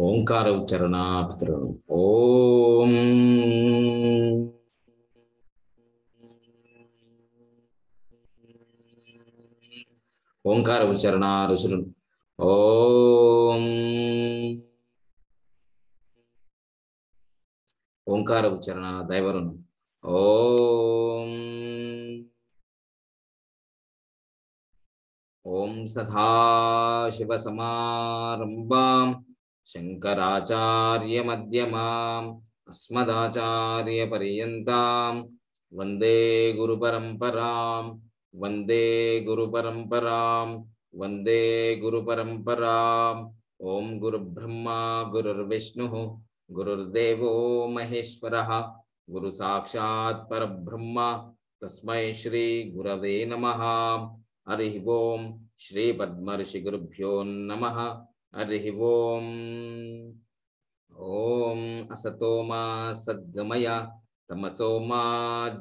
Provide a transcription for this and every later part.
ఓంకార ఉచ్చరణాపితృ ఓం. ఓంకార ఉచ్చరణ ఋషులు ఓం. ఓంకార ఉచ్చరణ దైవరును ఓం. ఓం సదాశివసమారంభాం. శంకరాచార్యమధ్యమాం అస్మదాచార్యపర్యంతాం వందే గురుపరంపరాం వందే గురుపరంపరాం వందే గురుపరంపరాం ఓం గురుబ్రహ్మా గురుర్విష్ణు గురుర్దేవో మహేశ్వర గురు సాక్షాత్ పరబ్రహ్మ తస్మై శ్రీ గురవే నమ హరి ఓం శ్రీ పద్మర్షి గురుభ్యో నమ హరి ఓం ఓం అసతో మా సద్గమయ తమసో మా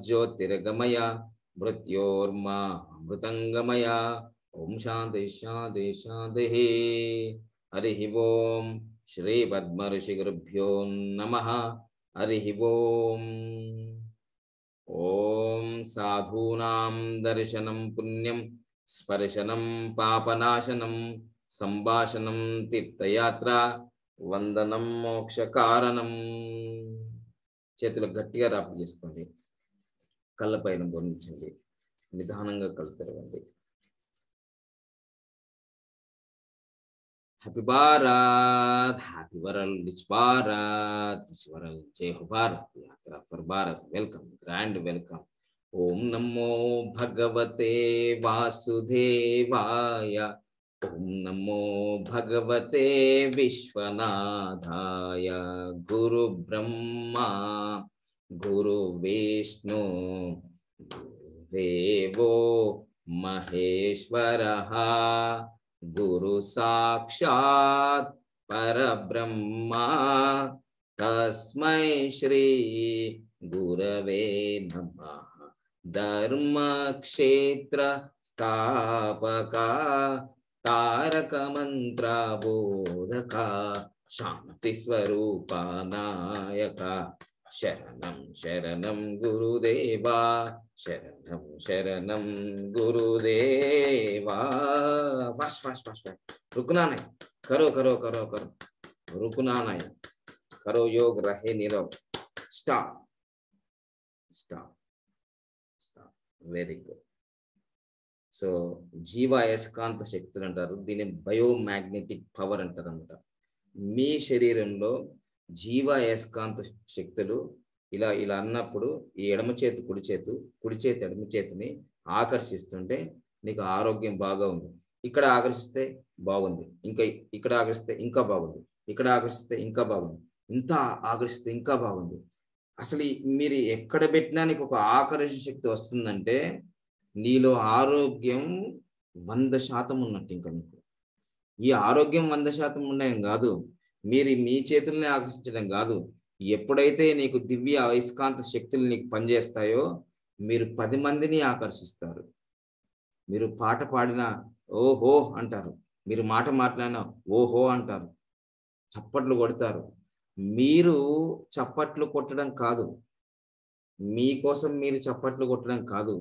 జ్యోతిర్గమయ మృత్యోర్మా అమృతంగమయ ఓం శాంతి శాంతి శాంతి హరి ఓం శ్రీ పద్మర్షి గురుభ్యో నమ హరి ఓం సంభాషణం తీర్థయాత్ర వందనం మోక్ష కారణం చేతులు గట్టిగా రాపు చేసుకోండి. కళ్ళపైన బోధించండి నిదానంగా కళ్ళు తెరవండి. Happy Bharat happy world rich Bharat rich world జై హో భారత్ యాత్ర for Bharat. Welcome grand welcome. ఓం నమో భగవతే వాసుదేవాయ. ॐ नमो भगवते विश्वनाथाय गुरुब्रह्मा गुरुविष्णु देवो महेश्वरः गुरुसाक्षात् परब्रह्मा तस्मै श्री गुरवे नमः। धर्मक्षेत्रस्थापका తారకమంత్రబోధక శాంతిస్వరూపనాయక. శరణం శరణం గురుదేవా శరణం శరణం గురుదేవా. ఫాస్ట్ కరో కరో కరో కరో. రుకునానాయ్ కరో యోగ రహే నిరో stop. Stop. Stop. Very good. So జీవ అయస్కాంత శక్తులు అంటారు దీన్ని బయోమాగ్నెటిక్ పవర్ అంటారు అనమాట మీ శరీరంలో జీవ అయస్కాంత శక్తులు ఇలా ఇలా అన్నప్పుడు ఈ ఎడమ చేతి కుడి చేతు కుడి చేతి ఎడమ చేతిని ఆకర్షిస్తుంటే నీకు ఆరోగ్యం బాగా ఉంది. ఇక్కడ ఆకర్షిస్తే బాగుంది ఇంకా ఇక్కడ ఆకర్షిస్తే ఇంకా బాగుంది ఇక్కడ ఆకర్షిస్తే ఇంకా బాగుంది ఇంత ఆకర్షిస్తే ఇంకా బాగుంది. అసలు మీరు ఎక్కడ పెట్టినా నీకు ఒక ఆకర్షణ శక్తి వస్తుందంటే నీలో ఆరోగ్యం వంద శాతం ఉన్నట్టు ఇంకా మీకు. ఈ ఆరోగ్యం వంద శాతం ఉన్నాయం కాదు మీరు మీ చేతుల్ని ఆకర్షించడం కాదు ఎప్పుడైతే నీకు దివ్య అయస్కాంత శక్తులు నీకు పనిచేస్తాయో మీరు పది మందిని ఆకర్షిస్తారు. మీరు పాట పాడినా ఓహో అంటారు మీరు మాట మాట్లాడినా ఓహో అంటారు చప్పట్లు కొడతారు. మీరు చప్పట్లు కొట్టడం కాదు మీకోసం మీరు చప్పట్లు కొట్టడం కాదు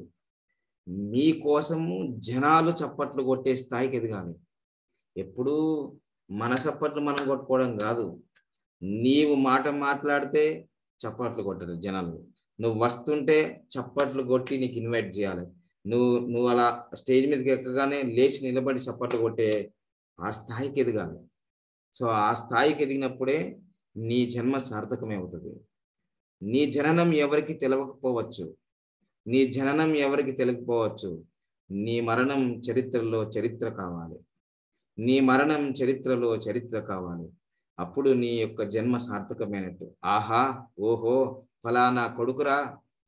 మీకోసము జనాలు చప్పట్లు కొట్టే స్థాయికి ఎదగాలి. ఎప్పుడూ మన చప్పట్లు మనం కొట్టుకోవడం కాదు. నీవు మాట మాట్లాడితే చప్పట్లు కొట్టరు జనాలు. నువ్వు వస్తుంటే చప్పట్లు కొట్టి నీకు ఇన్వైట్ చేయాలి. నువ్వు నువ్వు అలా స్టేజ్ మీదకి ఎక్కగానే లేచి నిలబడి చప్పట్లు కొట్టే ఆ స్థాయికి ఎదగాలి. సో ఆ స్థాయికి ఎదిగినప్పుడే నీ జన్మ సార్థకమే అవుతుంది నీ జననం ఎవరికి తెలవకపోవచ్చు. నీ జననం ఎవరికి తెలియకపోవచ్చు? నీ మరణం చరిత్రలో చరిత్ర కావాలి. నీ మరణం చరిత్రలో చరిత్ర కావాలి. అప్పుడు నీ యొక్క జన్మ సార్థకమైనట్టు. ఆహా ఓహో ఫలానా కొడుకురా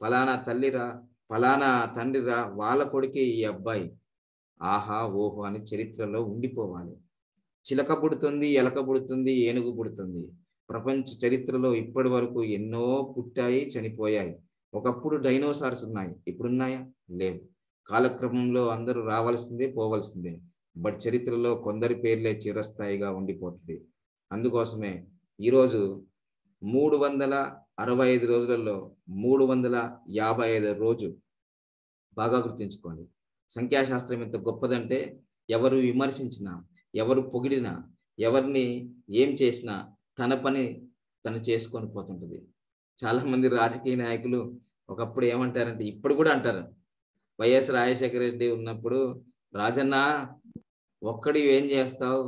ఫలానా తల్లిరా ఫలానా తండ్రిరా వాళ్ళ కొడుకే ఈ అబ్బాయి. ఆహా ఓహో అని చరిత్రలో ఉండిపోవాలి. చిలక పుడుతుంది ఎలక పుడుతుంది ఏనుగు పుడుతుంది. ప్రపంచ చరిత్రలో ఇప్పటి వరకు ఎన్నో పుట్టాయి చనిపోయాయి. ఒకప్పుడు డైనోసార్స్ ఉన్నాయి ఇప్పుడున్నాయా? లేవు. కాలక్రమంలో అందరూ రావాల్సిందే పోవాల్సిందే. బట్ చరిత్రలో కొందరి పేర్లే చిరస్థాయిగా ఉండిపోతుంది. అందుకోసమే ఈరోజు మూడు వందల అరవై ఐదు రోజులలో మూడు వందల యాభై ఐదు రోజు బాగా గుర్తుంచుకోండి. సంఖ్యాశాస్త్రం ఎంత గొప్పదంటే ఎవరు విమర్శించినా ఎవరు పొగిడినా ఎవరిని ఏం చేసినా తన పని తను చేసుకొని పోతుంటుంది. చాలా మంది రాజకీయ నాయకులు ఒకప్పుడు ఏమంటారంటే ఇప్పుడు కూడా అంటారు. వైఎస్ రాజశేఖర రెడ్డి ఉన్నప్పుడు రాజన్న ఒక్కడి ఏం చేస్తావు?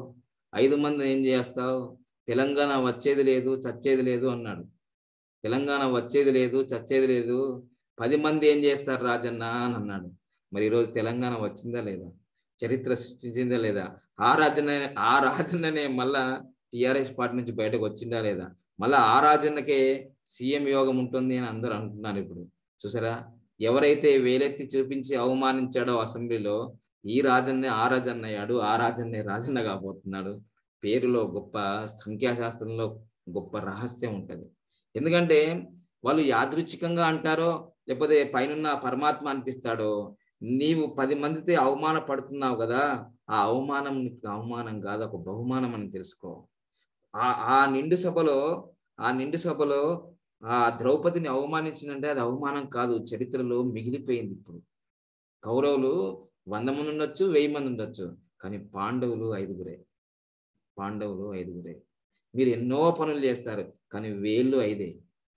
ఐదు మంది ఏం చేస్తావు? తెలంగాణ వచ్చేది లేదు చచ్చేది లేదు అన్నాడు. తెలంగాణ వచ్చేది లేదు చచ్చేది లేదు పది మంది ఏం చేస్తారు రాజన్న అని అన్నాడు. మరి ఈరోజు తెలంగాణ వచ్చిందా లేదా? చరిత్ర సృష్టించిందా లేదా? ఆ రాజన్న ఆ రాజన్ననే మళ్ళా టిఆర్ఎస్ పార్టీ నుంచి బయటకు వచ్చిందా లేదా? మళ్ళా ఆ రాజన్నకే సీఎం యోగం ఉంటుంది అని అందరూ అంటున్నారు ఇప్పుడు. చూసారా? ఎవరైతే వేలెత్తి చూపించి అవమానించాడో అసెంబ్లీలో ఈ రాజన్నే ఆ రాజన్న అయ్యాడు ఆ రాజన్నే రాజన్న కాబోతున్నాడు పేరులో గొప్ప సంఖ్యాశాస్త్రంలో గొప్ప రహస్యం ఉంటుంది. ఎందుకంటే వాళ్ళు యాదృచ్ఛికంగా అంటారో లేకపోతే పైనున్న పరమాత్మ అనిపిస్తాడో నీవు పది మందితో అవమాన పడుతున్నావు కదా ఆ అవమానం అవమానం కాదు ఒక బహుమానం అని తెలుసుకో. ఆ ఆ నిండు సభలో ఆ నిండు సభలో ఆ ద్రౌపదిని అవమానించిందంటే అది అవమానం కాదు. చరిత్రలో మిగిలిపోయింది ఇప్పుడు. కౌరవులు వంద మంది ఉండొచ్చు వెయ్యి మంది ఉండొచ్చు. కానీ పాండవులు ఐదుగురే. పాండవులు ఐదుగురే. మీరు ఎన్నో పనులు చేస్తారు కానీ వేళ్ళు ఐదే.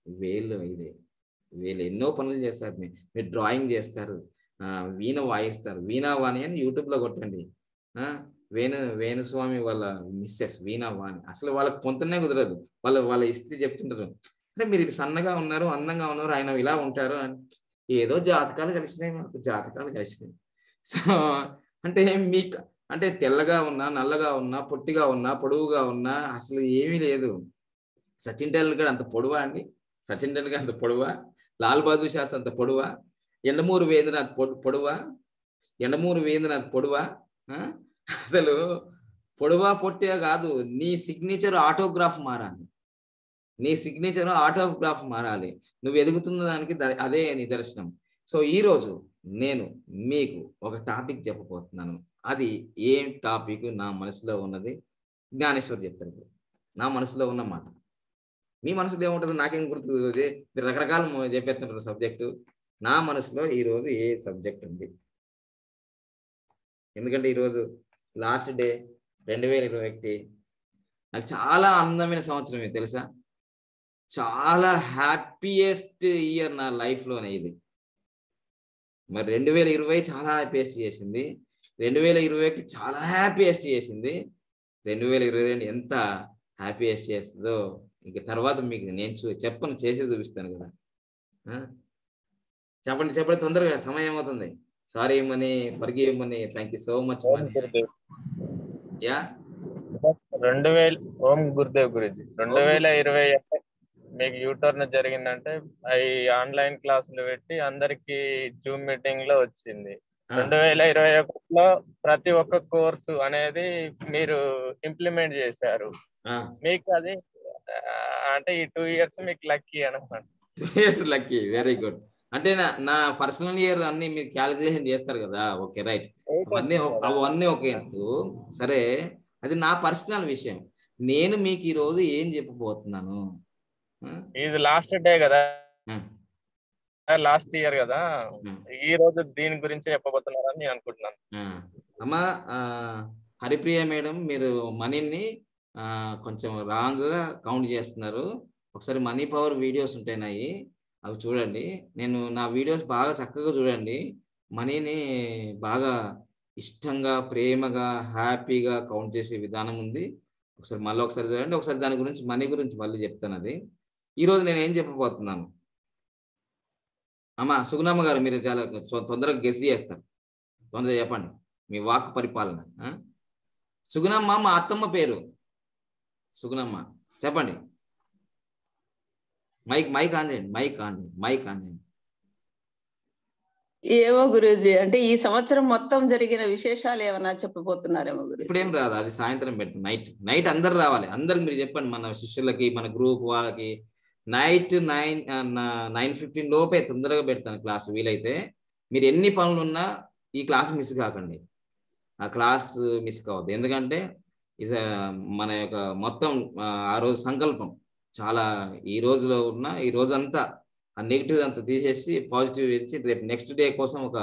వేళ్ళు ఐదే. వేళ్ళు ఎన్నో పనులు చేస్తారు. మీరు డ్రాయింగ్ చేస్తారు. వీణ వాయిస్తారు. వీణావాణి అని యూట్యూబ్లో కొట్టండి. వేణు వేణుస్వామి వాళ్ళ మిస్సెస్ వీణావాణి అసలు వాళ్ళకి పొంతనే కుదరదు. వాళ్ళ వాళ్ళ హిస్టరీ చెప్తుంటారు. అంటే మీరు సన్నగా ఉన్నారు అందంగా ఉన్నారు ఆయన ఇలా ఉంటారు అని. ఏదో జాతకాలు కలిసినాయి మాకు జాతకాలు కలిసినాయి. సో అంటే మీకు అంటే తెల్లగా ఉన్నా నల్లగా ఉన్నా పొట్టిగా ఉన్నా పొడవుగా ఉన్నా అసలు ఏమీ లేదు. సచిన్ టెండూల్కర్ అంత పొడవా అండి? సచిన్ టెండూల్కర్ అంత పొడవా? లాల్ బహదూర్ శాస్త్రి అంత పొడవా? ఎండమూరు వేంద్రనాథ్ పొడు- పొడవా? ఎండమూరు వేంద్రనాథ్ పొడవా? అసలు పొడవా పొట్టిగా కాదు. నీ సిగ్నేచర్ ఆటోగ్రాఫ్ మారాలి. నీ సిగ్నేచర్ ఆటోగ్రాఫ్ మారాలి. నువ్వు ఎదుగుతున్న దానికి అదే నిదర్శనం సో ఈరోజు నేను మీకు ఒక టాపిక్ చెప్పబోతున్నాను. అది ఏం టాపిక్ నా మనసులో ఉన్నది. జ్ఞానేశ్వర్ చెప్తారు ఇప్పుడు. నా మనసులో ఉన్న మాట. మీ మనసులో ఏముంటుంది? నాకేం గుర్తు మీరు రకరకాల చెప్పేస్తుంటారు సబ్జెక్టు నా మనసులో ఈరోజు ఏ సబ్జెక్ట్ ఉంది? ఎందుకంటే ఈరోజు లాస్ట్ డే రెండు వేల ఇరవై ఒకటి. నాకు చాలా అందమైన సంవత్సరం తెలుసా? చాలా హ్యాపీయెస్ట్ ఇయర్ నా లైఫ్లోనే ఇది. మరి రెండు వేల ఇరవై చాలా హ్యాపీయెస్ట్ చేసింది. రెండు వేల ఇరవై ఒకటి చాలా హ్యాపీయెస్ట్ చేసింది. రెండు వేల ఇరవై రెండు ఎంత హ్యాపీయెస్ట్ చేస్తుందో ఇంక తర్వాత మీకు నేను చూ చెప్పను చేసి చూపిస్తాను కదా? చెప్పండి చెప్పండి తొందరగా సమయం అవుతుంది. Sorry money forgive money thank you so much yeah రెండు వేల ఓం గురుదేవ్ గురించి రెండు వేల ఇరవై మీకు యూటర్న్ జరిగిందంటే అవి ఆన్లైన్ క్లాసులు పెట్టి అందరికి జూమ్ మీటింగ్లో వచ్చింది. రెండు వేల ఇరవై ఒకటిలో ప్రతి ఒక్క కోర్సు అనేది మీరు ఇంప్లిమెంట్ చేశారు. మీకు అది అంటే ఈ టూ ఇయర్స్ మీకు లక్కీ అనమాట. ఇయర్స్ లక్కీ వెరీ గుడ్ అంటే నా నా పర్సనల్ ఇయర్ అన్ని మీరు క్యాలిక్యులేషన్ చేస్తారు కదా. ఓకే రైట్ అవన్నీ అవన్నీ ఒక ఎత్తు. సరే అది నా పర్సనల్ విషయం. నేను మీకు ఈ రోజు ఏం చెప్పబోతున్నాను? ఇది లాస్ట్ డే కదా. లాస్ట్ ఇయర్ కదా. ఈ రోజు దీని గురించి చెప్పబోతున్నారని నేను అనుకుంటున్నాను. అమ్మా హరిప్రియ మేడం మీరు మనీని కొంచెం రాంగ్గా కౌంట్ చేస్తున్నారు. ఒకసారి మనీ పవర్ వీడియోస్ ఉంటాయి అవి చూడండి. నేను నా వీడియోస్ బాగా చక్కగా చూడండి. మనీని బాగా ఇష్టంగా ప్రేమగా హ్యాపీగా కౌంట్ చేసే విధానం ఉంది. ఒకసారి మళ్ళీ ఒకసారి చూడండి. ఒకసారి దాని గురించి మనీ గురించి మళ్ళీ చెప్తాను అది. ఈరోజు నేను ఏం చెప్పబోతున్నాను? అమ్మా సుగుణమ్మ గారు మీరు చాలా తొందరగా గెస్ చేస్తారు. తొందరగా చెప్పండి. మీ వాక్ పరిపాలన? సుగుణమ్మ మా అత్తమ్మ పేరు? సుగుణమ్మ చెప్పండి. మైక్ మైక్ ఆన్ చేయండి మైక్ ఆన్ చేయండి మైక్ ఆన్ చేయండి. ఏమో గురూజీ అంటే ఈ సంవత్సరం మొత్తం జరిగిన విశేషాలు ఏమన్నా చెప్పబోతున్నారేమో గురూజీ? ఇప్పుడేం రాదు అది సాయంత్రం పెడతాం నైట్ నైట్ అందరు రావాలి. అందరికి మీరు చెప్పండి మన శిష్యులకి మన గ్రూప్ వాళ్ళకి నైట్ నైన్ నైన్ ఫిఫ్టీన్ లోపే తొందరగా పెడతాను క్లాస్ వీలైతే. మీరు ఎన్ని పనులు ఉన్నా ఈ క్లాస్ మిస్ కాకండి. ఆ క్లాస్ మిస్ కావద్దు. ఎందుకంటే ఇస్ మన యొక్క మొత్తం ఆ, రోజు సంకల్పం. చాలా ఈ రోజులో ఉన్న ఈ రోజంతా ఆ నెగిటివ్ అంతా తీసేసి పాజిటివ్ ఇచ్చి రేపు నెక్స్ట్ డే కోసం ఒక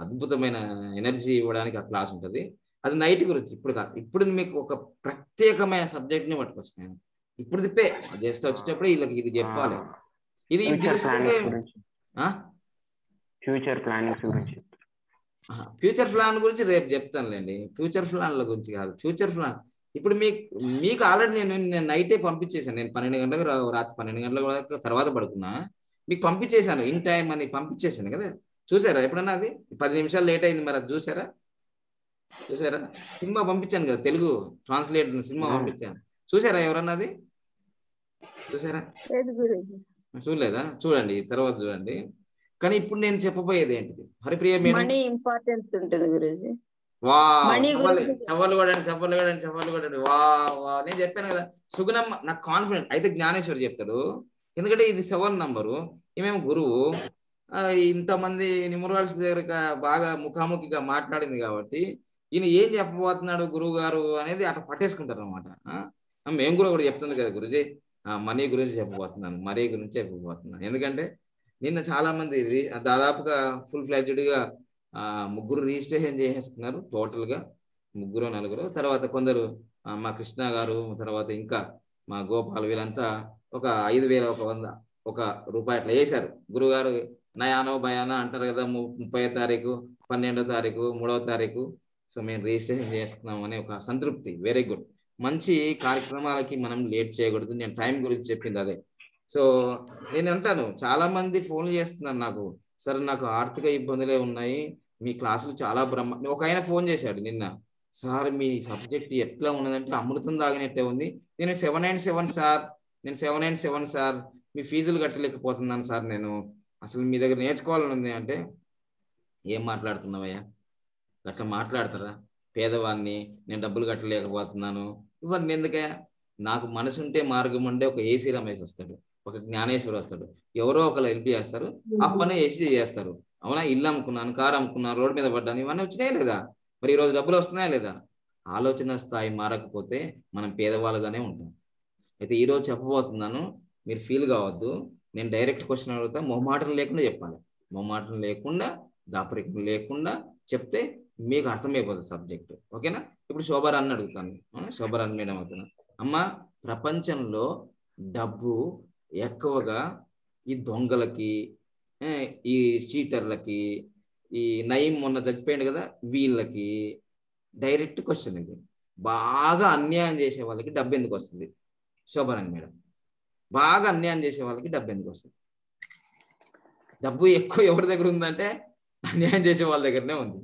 అద్భుతమైన ఎనర్జీ ఇవ్వడానికి ఆ క్లాస్ ఉంటుంది. అది నైట్ గురించి ఇప్పుడు కాదు. ఇప్పుడు మీకు ఒక ప్రత్యేకమైన సబ్జెక్ట్ని పట్టుకొచ్చి నేను. ఇప్పుడు తిప్పే. జస్ట్ వచ్చేటప్పుడు వీళ్ళకి ఇది చెప్పాలి. ఇది ఫ్యూచర్ ప్లానింగ్స్ గురించి. ఆ? ఫ్యూచర్ ప్లాన్ గురించి. రేపు చెప్తానులేండి. ఫ్యూచర్ ప్లాన్ల గురించి కాదు. ఫ్యూచర్ ప్లాన్ ఇప్పుడు మీకు మీకు ఆల్రెడీ నేను నైటే పంపించేసాను నేను పన్నెండు గంటలకు రాత్రి పన్నెండు గంటల వరకు తర్వాత పడుకున్నా. మీకు పంపించేశాను. ఇన్ టైం అని పంపించేశాను కదా. చూసారా ఎప్పుడన్నా అది? పది నిమిషాలు లేట్ అయింది మరి అది చూసారా? చూసారా? సినిమా పంపించాను కదా. Telugu translate cinema. పంపించాను. చూసారా ఎవరన్నా అది? చూసారా? చూడలేదా? చూడండి తర్వాత చూడండి. కానీ ఇప్పుడు నేను చెప్పబోయేది ఏంటిది? హరిప్రియ ఇంపార్టెన్స్ ఉంటుంది గురూజీ. వా చవ్వాలి కొడండి చవ్వలు కొడండి చవ్వలు కొడండి వా వా నేను చెప్పాను కదా సుగుణమ్మ నాకు కాన్ఫిడెంట్ అయితే జ్ఞానేశ్వర్ చెప్తాడు ఎందుకంటే ఇది సెవెన్ నంబరు ఈమెమో గురువు. ఇంతమంది న్యూమరాల్స్ దగ్గర బాగా ముఖాముఖిగా మాట్లాడింది కాబట్టి ఈయన ఏం చెప్పబోతున్నాడు గురువు గారు అనేది అట్లా పట్టేసుకుంటారు అనమాట మేము కూడా ఒకటి చెప్తుంది కదా గురుజీ మనీ గురించి చెప్పబోతున్నాను మనీ గురించి చెప్పబోతున్నాను. ఎందుకంటే నిన్న చాలా మంది రి- దాదాపుగా ఫుల్ ఫ్లెడ్జ్డ్ ముగ్గురు రిజిస్ట్రేషన్ చేసేసుకున్నారు టోటల్గా ముగ్గురు నలుగురు. తర్వాత కొందరు మా కృష్ణ గారు తర్వాత ఇంకా మా గోపాల్ వీళ్ళంతా ఒక ఐదు వేల ఒక వంద ఒక రూపాయి అట్లా వేశారు గురుగారు నయానో భయానో అంటారు కదా ము- ముప్పై తారీఖు పన్నెండో తారీఖు మూడవ తారీఖు. సో మేము రిజిస్ట్రేషన్ చేసుకున్నాం అనే ఒక సంతృప్తి వెరీ గుడ్ మంచి కార్యక్రమాలకి మనం లేట్ చేయకూడదు. నేను టైం గురించి చెప్పింది అదే. సో నేను అంటాను చాలా మంది ఫోన్లు చేస్తున్నారు నాకు. సరే నాకు ఆర్థిక ఇబ్బందులే ఉన్నాయి. మీ క్లాసులు చాలా బ్రహ్మ ఒక ఆయన ఫోన్ చేశాడు నిన్న. సార్ మీ సబ్జెక్ట్ ఎట్లా ఉన్నదంటే అమృతం తాగినట్టే ఉంది. నేను సెవెన్ నైన్ సెవెన్ సార్ నేను సెవెన్ నైన్ సెవెన్ సార్ మీ ఫీజులు కట్టలేకపోతున్నాను సార్ నేను. అసలు మీ దగ్గర నేర్చుకోవాలని ఉంది అంటే ఏం మాట్లాడుతున్నావయ్యా? అట్లా మాట్లాడతారా? పేదవాడిని నేను డబ్బులు కట్టలేకపోతున్నాను. ఇవన్నీ ఎందుకే? నాకు మనసు ఉంటే మార్గం ఉండే ఒక ఏసీ రమేష్ వస్తాడు. ఒక జ్ఞానేశ్వర్ వస్తాడు. ఎవరో ఒకరు హెల్ప్ చేస్తారు. ఆ పని ఏసీ చేస్తారు. అవునా? ఇల్లు అమ్ముకున్నాను కారు అమ్ముకున్నాను రోడ్డు మీద పడ్డాను ఇవన్నీ వచ్చినాయా లేదా? మరి ఈ రోజు డబ్బులు వస్తున్నాయా లేదా? ఆలోచన స్థాయి మారకపోతే మనం పేదవాళ్ళుగానే ఉంటాం. అయితే ఈ రోజు చెప్పబోతున్నాను మీరు ఫీల్ కావద్దు. నేను డైరెక్ట్ క్వశ్చన్ అడుగుతా. మొహమాటం లేకుండా చెప్పాలి. మొహమాటం లేకుండా దాపరికం లేకుండా చెప్తే మీకు అర్థమైపోతుంది సబ్జెక్ట్. ఓకేనా? ఇప్పుడు శోభరాన్ని అడుగుతాను. శోభరాన్ మేడం అవుతున్నా. అమ్మ ప్రపంచంలో డబ్బు ఎక్కువగా ఈ దొంగలకి ఈ చీటర్లకి ఈ నయం మొన్న చచ్చిపోయాడు కదా వీళ్ళకి డైరెక్ట్ క్వశ్చన్ ఇది. బాగా అన్యాయం చేసే వాళ్ళకి డబ్బు ఎందుకు వస్తుంది? శోభరాణి మేడం. బాగా అన్యాయం చేసే వాళ్ళకి డబ్బు ఎందుకు వస్తుంది? డబ్బు ఎక్కువ ఎవరి దగ్గర ఉందంటే అన్యాయం చేసే వాళ్ళ దగ్గరనే ఉంది.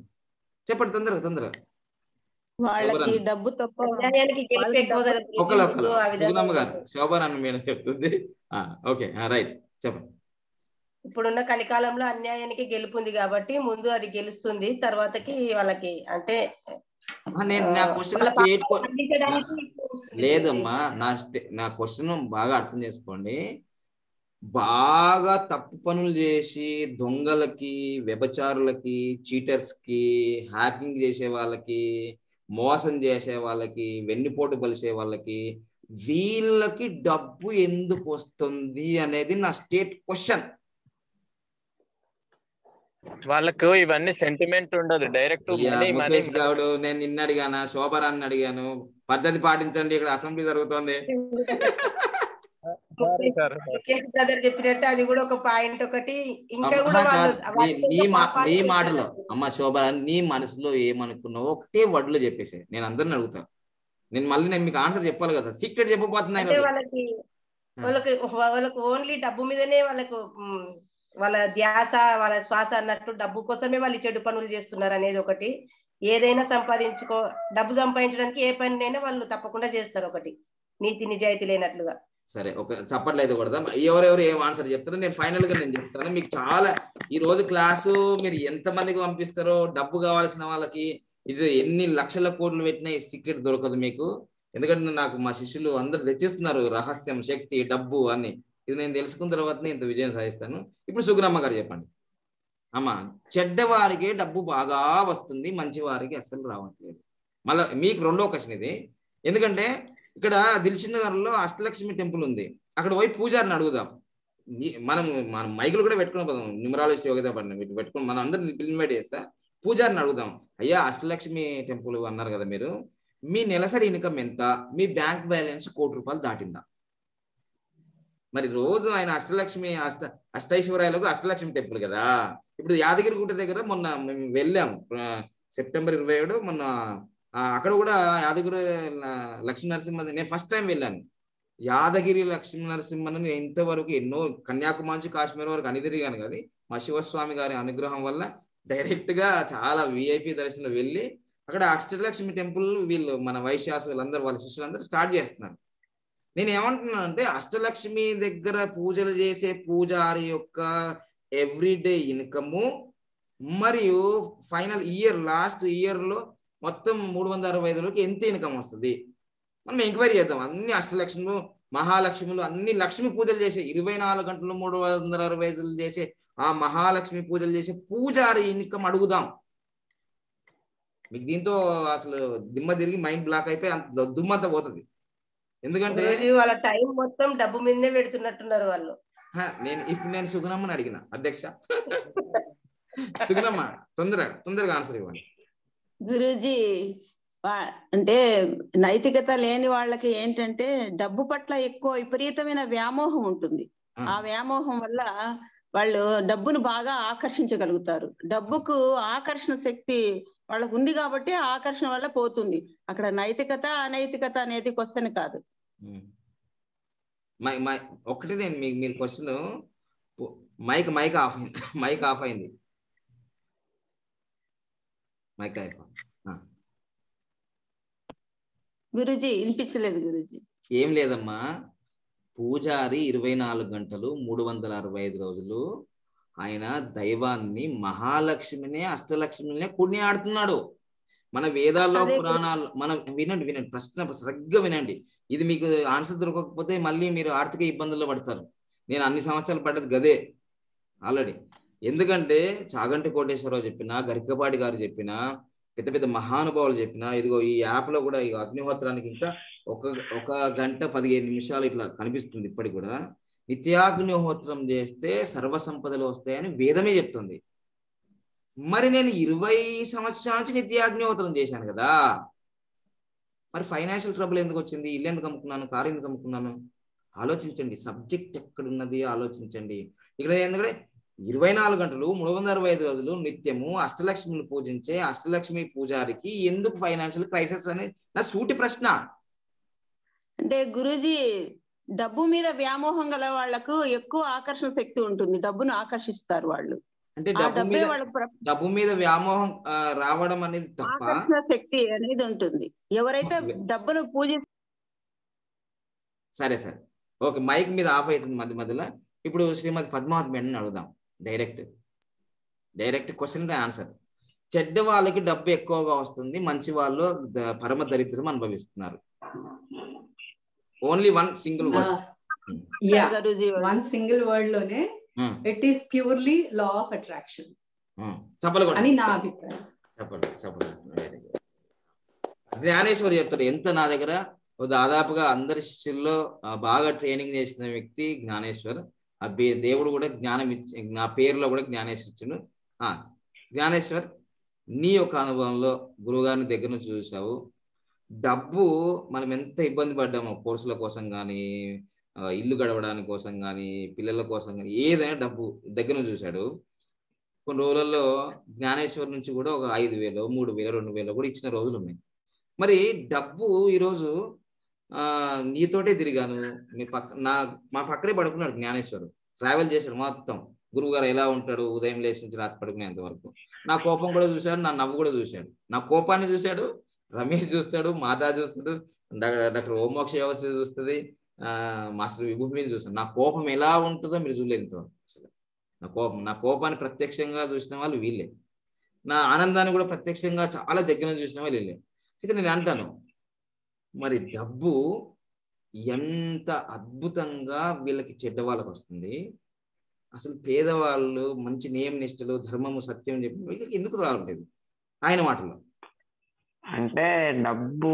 చెప్పండి తొందరగా తొందరగా. వాళ్ళకి. డబ్బు తప్ప ఒకళ్ళు గారు మేడం చెప్తుంది. ఓకే రైట్ చెప్పండి. ఇప్పుడున్న కలికాలంలో అన్యాయానికి గెలుపు ఉంది కాబట్టి ముందు అది గెలుస్తుంది తర్వాతకి వాళ్ళకి అంటే నేను నా క్వశ్చన్ స్టేట్. లేదమ్మా నా స్టే- నా క్వశ్చన్ బాగా అర్థం చేసుకోండి. బాగా తప్పు పనులు చేసి దొంగలకి వ్యభచారులకి చీటర్స్కి హ్యాకింగ్ చేసే వాళ్ళకి మోసం చేసే వాళ్ళకి వెన్నుపోటు బలిసే వాళ్ళకి వీళ్ళకి డబ్బు ఎందుకు వస్తుంది అనేది నా స్టేట్ క్వశ్చన్. వాళ్ళకు ఇవన్నీ సెంటిమెంట్ ఉండదు. డైరెక్ట్ గౌడ్ నేను నిన్న అడిగాను శోభరాన్ని అడిగాను. పద్ధతి పాటించండి ఇక్కడ అసెంబ్లీ జరుగుతోంది. బ్రదర్ చెప్పినట్టు అది కూడా ఒక పాయింట్ ఒకటి. ఇంకా కూడా నీ-. మాటలో అమ్మ శోభ నీ మనసులో ఏమనుకున్నావో ఒకటే వడ్లు చెప్పేసి. నేను అందరిని అడుగుతా. నేను మళ్ళీ నేను మీకు ఆన్సర్ చెప్పాలి కదా. సీక్రెట్ చెప్పబోతున్నా అంటే ఈరోజు. వాళ్ళకి వాళ్ళకి వాళ్ళకు ఓన్లీ డబ్బు మీదనే వాళ్ళకు వాళ్ళ ధ్యాస వాళ్ళ శ్వాస అన్నట్టు డబ్బు కోసమే వాళ్ళు చెడు పనులు చేస్తున్నారు అనేది ఒకటి. ఏదైనా సంపాదించుకో డబ్బు సంపాదించడానికి ఏ పనినైనా వాళ్ళు తప్పకుండా చేస్తారు ఒకటి. నీతి నిజాయితీ లేనట్లుగా. సరే ఒక చప్పట్లేదు కొడదాం. ఎవరెవరు ఏం ఆన్సర్ చెప్తారో నేను ఫైనల్గా నేను చెప్తాను. మీకు చాలా ఈ రోజు క్లాసు మీరు ఎంత మందికి పంపిస్తారో డబ్బు కావాల్సిన వాళ్ళకి ఇది ఎన్ని లక్షల కోట్లు పెట్టినా ఈ సీక్రెట్ దొరకదు మీకు. ఎందుకంటే నాకు మా శిష్యులు అందరు తెచ్చిస్తున్నారు రహస్యం శక్తి డబ్బు అని ఇది నేను తెలుసుకున్న తర్వాతనే ఇంత విజయం సాధిస్తాను. ఇప్పుడు సుగురమ్మ గారు చెప్పండి. అమ్మ చెడ్డవారికి డబ్బు బాగా వస్తుంది మంచి వారికి అస్సలు రావట్లేదు. మళ్ళీ మీకు రెండో క్వశ్చన్ ఇది. ఎందుకంటే ఇక్కడ దిల్షిన్ నగర్లో అష్టలక్ష్మి టెంపుల్ ఉంది. అక్కడ పోయి పూజారిని అడుగుదాం. మనం మన మైకులు కూడా పెట్టుకుని పోదాం న్యూమరాలజిస్ట్ యోగిత పడిన వీటి పెట్టుకుని మనం అందరిని ఇన్వైట్ చేస్తా. పూజారిని అడుగుదాం. అయ్యా అష్టలక్ష్మి టెంపుల్ అన్నారు కదా మీరు. మీ నెలసరి ఇన్కమ్ ఎంత? మీ బ్యాంక్ బ్యాలెన్స్ కోటి రూపాయలు దాటిందా? మరి రోజు ఆయన అష్టలక్ష్మి అష్ట అష్టైశ్వర్యాలకు అష్టలక్ష్మి టెంపుల్ కదా. ఇప్పుడు యాదగిరి గుట్ట దగ్గర మొన్న మేము వెళ్ళాం. సెప్టెంబర్ ఇరవై ఏడు మొన్న అక్కడ కూడా యాదగిరి లక్ష్మీ నరసింహ నేను ఫస్ట్ టైం వెళ్ళాను. యాదగిరి లక్ష్మీ నరసింహను నేను ఇంతవరకు ఎన్నో కన్యాకుమారి నుంచి కాశ్మీర్ వరకు అని తిరిగాను కానీ మా శివస్వామి గారి అనుగ్రహం వల్ల డైరెక్ట్గా చాలా విఐపి దర్శనం వెళ్ళి అక్కడ అష్టలక్ష్మి టెంపుల్ వీళ్ళు మన వైశ్యాసు వీళ్ళందరూ వాళ్ళ శిష్యులందరూ స్టార్ట్ చేస్తున్నారు. నేను ఏమంటున్నాను అంటే అష్టలక్ష్మి దగ్గర పూజలు చేసే పూజారి యొక్క ఎవ్రీడే ఇన్కము మరియు ఫైనల్ ఇయర్ లాస్ట్ ఇయర్లో మొత్తం మూడు వందల అరవై ఐదులోకి ఎంత ఇన్కమ్ వస్తుంది? మనం ఎంక్వైరీ చేద్దాం. అన్ని అష్టలక్ష్ములు మహాలక్ష్ములు అన్ని లక్ష్మి పూజలు చేసే ఇరవై నాలుగు గంటలు మూడు వందల అరవై ఐదులు చేసే ఆ మహాలక్ష్మి పూజలు చేసే పూజారి ఇన్కమ్ అడుగుదాం. మీకు దీంతో అసలు దిమ్మ తిరిగి మైండ్ బ్లాక్ అయిపోయి అంత దుమ్మంతా పోతుంది. ఎందుకంటే వాళ్ళ టైం మొత్తం డబ్బు మీదనే పెడుతున్నట్టున్నారు వాళ్ళు. నేను ఇప్పుడు నేను సుగుణమ్మని అడిగిన అధ్యక్ష. సుగుణమ్మ తొందరగా తొందరగా ఆన్సర్ ఇవ్వండి. గురూజీ అంటే నైతికత లేని వాళ్ళకి ఏంటంటే డబ్బు పట్ల ఎక్కువ విపరీతమైన వ్యామోహం ఉంటుంది. ఆ. వ్యామోహం వల్ల వాళ్ళు డబ్బును బాగా ఆకర్షించగలుగుతారు. డబ్బుకు ఆకర్షణ శక్తి వాళ్ళకు ఉంది కాబట్టి ఆకర్షణ వల్ల పోతుంది. అక్కడ నైతికత అనైతికత అనేది క్వశ్చన్ కాదు. ఒకటి నేను మీరు క్వశ్చన్ మైక్ మైక్ ఆఫ్ అయింది. మైక్ ఆఫ్ అయింది. మైక్ ఆఫ్ గురూజీ వినిపించలేదు గురూజీ. ఏం లేదమ్మా. పూజారి ఇరవై నాలుగు గంటలు మూడు వందల అరవై ఐదు రోజులు ఆయన దైవాన్ని మహాలక్ష్మినే అష్టలక్ష్మినే కొనియాడుతున్నాడు. మన వేదాల్లో పురాణాలు మనం వినండి వినండి. ప్రశ్న సరిగ్గా వినండి. ఇది మీకు ఆన్సర్ దొరకకపోతే మళ్ళీ మీరు ఆర్థిక ఇబ్బందుల్లో పడతారు. నేను అన్ని సంవత్సరాలు పడ్డది గదే. ఆల్రెడీ. ఎందుకంటే చాగంటి కోటేశ్వరరావు చెప్పిన గరికపాటి గారు చెప్పిన పెద్ద పెద్ద మహానుభావులు చెప్పిన ఇదిగో ఈ యాప్లో కూడా ఈ అగ్నిహోత్రానికి ఇంకా ఒక ఒక గంట పదిహేను నిమిషాలు ఇట్లా కనిపిస్తుంది ఇప్పటికి కూడా. నిత్యాగ్నిహోత్రం చేస్తే సర్వ సంపదలు వస్తాయని వేదమే చెప్తుంది. మరి నేను ఇరవై సంవత్సరాల నుంచి నిత్యాగ్నిహోత్రం చేశాను కదా. మరి ఫైనాన్షియల్ ట్రబుల్ ఎందుకు వచ్చింది? ఇల్లు ఎందుకు అమ్ముకున్నాను? కారు ఎందుకు అమ్ముకున్నాను? ఆలోచించండి. సబ్జెక్ట్ ఎక్కడున్నది? ఆలోచించండి. ఇక్కడ ఎందుకంటే ఇరవై నాలుగు గంటలు మూడు వందల అరవై ఐదు రోజులు నిత్యము అష్టలక్ష్మిని పూజించే అష్టలక్ష్మి పూజారికి ఎందుకు ఫైనాన్షియల్ క్రైసిస్ అనేది నా సూటి ప్రశ్న. అంటే గురూజీ డబ్బు మీద వ్యామోహం గల వాళ్ళకు ఎక్కువ ఆకర్షణ శక్తి ఉంటుంది. డబ్బును ఆకర్షిస్తారు వాళ్ళు. అంటే డబ్బు మీద వాళ్ళకు డబ్బు మీద వ్యామోహం రావడం అనేది తప్ప ఆకర్షణ శక్తి అనేది ఉంటుంది. ఎవరైతే డబ్బును పూజ సరే సరే. ఓకే మైక్ మీద ఆఫ్ అవుతుంది మధ్య మధ్యలో. ఇప్పుడు శ్రీమతి పద్మావతి మేడం అడుగుదాం. డైరెక్ట్. Direct question answer. చెడ్డ వాళ్ళకి డబ్బు ఎక్కువగా వస్తుంది మంచి వాళ్ళు పరమ దరిద్రం అనుభవిస్తున్నారు. Only one single word one single వర్డ్లోనే it is purely law of attraction చెప్పలు అని నా అభిప్రాయం. చెప్పండి చెప్పండి జ్ఞానేశ్వరి చెప్తాడు ఎంత నా దగ్గర? దాదాపుగా అందరి శిష్యుల్లో ఆ, బాగా ట్రైనింగ్ చేసిన వ్యక్తి జ్ఞానేశ్వర్. ఆ దేవుడు కూడా జ్ఞానం ఇచ్చి నా పేరులో కూడా జ్ఞానేశ్వర్ ఇచ్చిండు. ఆ జ్ఞానేశ్వర్ నీ యొక్క అనుభవంలో గురువుగారిని దగ్గర నుంచి చూసావు డబ్బు మనం ఎంత ఇబ్బంది పడ్డామో కోర్సుల కోసం కానీ ఇల్లు గడవడానికి కోసం కానీ పిల్లల కోసం కానీ ఏదైనా డబ్బు దగ్గర నుంచి చూశాడు. కొన్ని రోజులలో జ్ఞానేశ్వర్ నుంచి కూడా ఒక ఐదు వేలు మూడు వేలు రెండు వేలు కూడా ఇచ్చిన రోజులు ఉన్నాయి. మరి డబ్బు ఈరోజు నీతోటే తిరిగాను. మీ పక్క నా మా పక్కనే పడుకున్నాడు జ్ఞానేశ్వరు ట్రావెల్ చేశాడు మొత్తం. గురువు గారు ఎలా ఉంటాడు? ఉదయం లేచి నుంచి రాసి పడుకునేంత వరకు. నా కోపం కూడా చూశాడు నా నవ్వు కూడా చూశాడు. నా కోపాన్ని చూశాడు రమేష్ చూస్తాడు మాతా చూస్తాడు డాక్టర్ ఓమోక్ష వ్యవస్థ చూస్తుంది మాస్టర్ విభూమిని చూస్తాడు. నా కోపం ఎలా ఉంటుందో మీరు చూడలేదు ఇంతవరకు అసలు. నా కోపం నా కోపాన్ని ప్రత్యక్షంగా చూసిన వాళ్ళు వీళ్ళే. నా ఆనందాన్ని కూడా ప్రత్యక్షంగా చాలా దగ్గర చూసిన వాళ్ళు వీళ్ళే. అయితే నేను అంటాను మరి డబ్బు ఎంత అద్భుతంగా వీళ్ళకి చెడ్డ వాళ్ళకి వస్తుంది అసలు పేదవాళ్ళు మంచి నియమ నిష్టలు ధర్మము సత్యం చెప్పి వీళ్ళకి ఎందుకు రావట్లేదు ఆయన మాటలో అంటే డబ్బు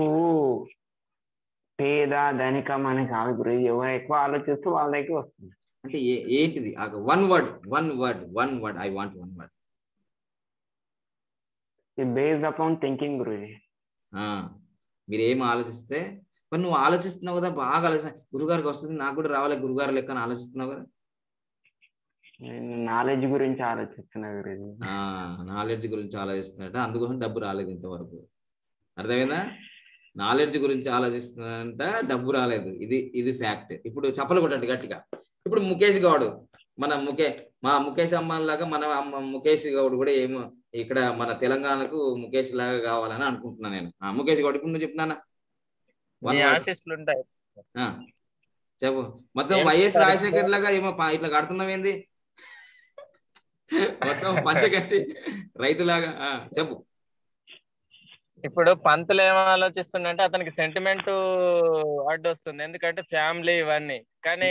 పేద ధనికం అని కాదు గురుజీ ఎవరు ఎక్కువ ఆలోచిస్తే వాళ్ళకి వస్తుంది. అంటే ఏంటిది? One word one word one word I want one word based upon thinking Guruji మీరు ఏం ఆలోచిస్తే మరి నువ్వు ఆలోచిస్తున్నావు కదా బాగా ఆలోచన గురుగారికి వస్తుంది నాకు కూడా రావాలి గురుగారు లెక్క అని ఆలోచిస్తున్నావు కదా. నాలెడ్జ్ గురించి ఆలోచిస్తున్నా నాలెడ్జ్ గురించి ఆలోచిస్తున్నట్ట. అందుకోసం డబ్బు రాలేదు ఇంతవరకు. అర్థమైందా? నాలెడ్జ్ గురించి ఆలోచిస్తున్నంట డబ్బు రాలేదు. ఇది ఇది ఫ్యాక్ట్. ఇప్పుడు చప్పలు కొట్టండి గట్టిగా. ఇప్పుడు ముఖేష్ గౌడ్ మన ముఖే మా ముఖేష్ అమ్మాన్ లాగా మన అమ్మ ముఖేష్ గౌడ్ కూడా ఏమో ఇక్కడ మన తెలంగాణకు ముఖేష్ లాగా కావాలని అనుకుంటున్నాను నేను. ఆ, ముఖేష్ గౌడ్ ఇప్పుడు నువ్వు చెప్తున్నానా చెప్పు. మొత్తం వైఎస్? రాజశేఖర్ లాగా ఏమో ఇట్లా కడుతున్నావేంది మొత్తం పంచగట్టి రైతులాగా ఆ, చెప్పు. ఇప్పుడు పంతులు ఏం ఆలోచిస్తుండంటే అతనికి సెంటిమెంట్ అడ్డు వస్తుంది ఎందుకంటే ఫ్యామిలీ ఇవన్నీ. కానీ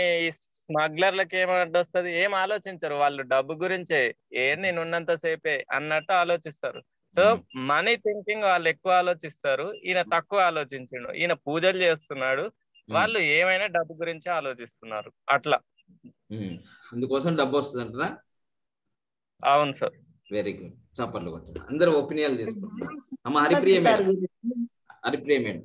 స్మగ్లర్లకి ఏం అడ్డు వస్తుంది ఏం ఆలోచించరు వాళ్ళు డబ్బు గురించే. ఏ నేను ఉన్నంత సేపే అన్నట్టు ఆలోచిస్తారు. సో మనీ థింకింగ్ వాళ్ళు ఎక్కువ ఆలోచిస్తారు. ఈయన తక్కువ ఆలోచించిండు. ఈయన పూజలు చేస్తున్నాడు. వాళ్ళు ఏమైనా డబ్బు గురించి ఆలోచిస్తున్నారు. అట్లా. అందుకోసం డబ్బు వస్తుంది అంటారా అవును సార్. Very good. చప్పట్లు కొట్టండి. అందరూ ఒపీనియన్ తీసుకుంటారు అమ్మ హరిప్రియ మేడం. హరిప్రియ మేడం.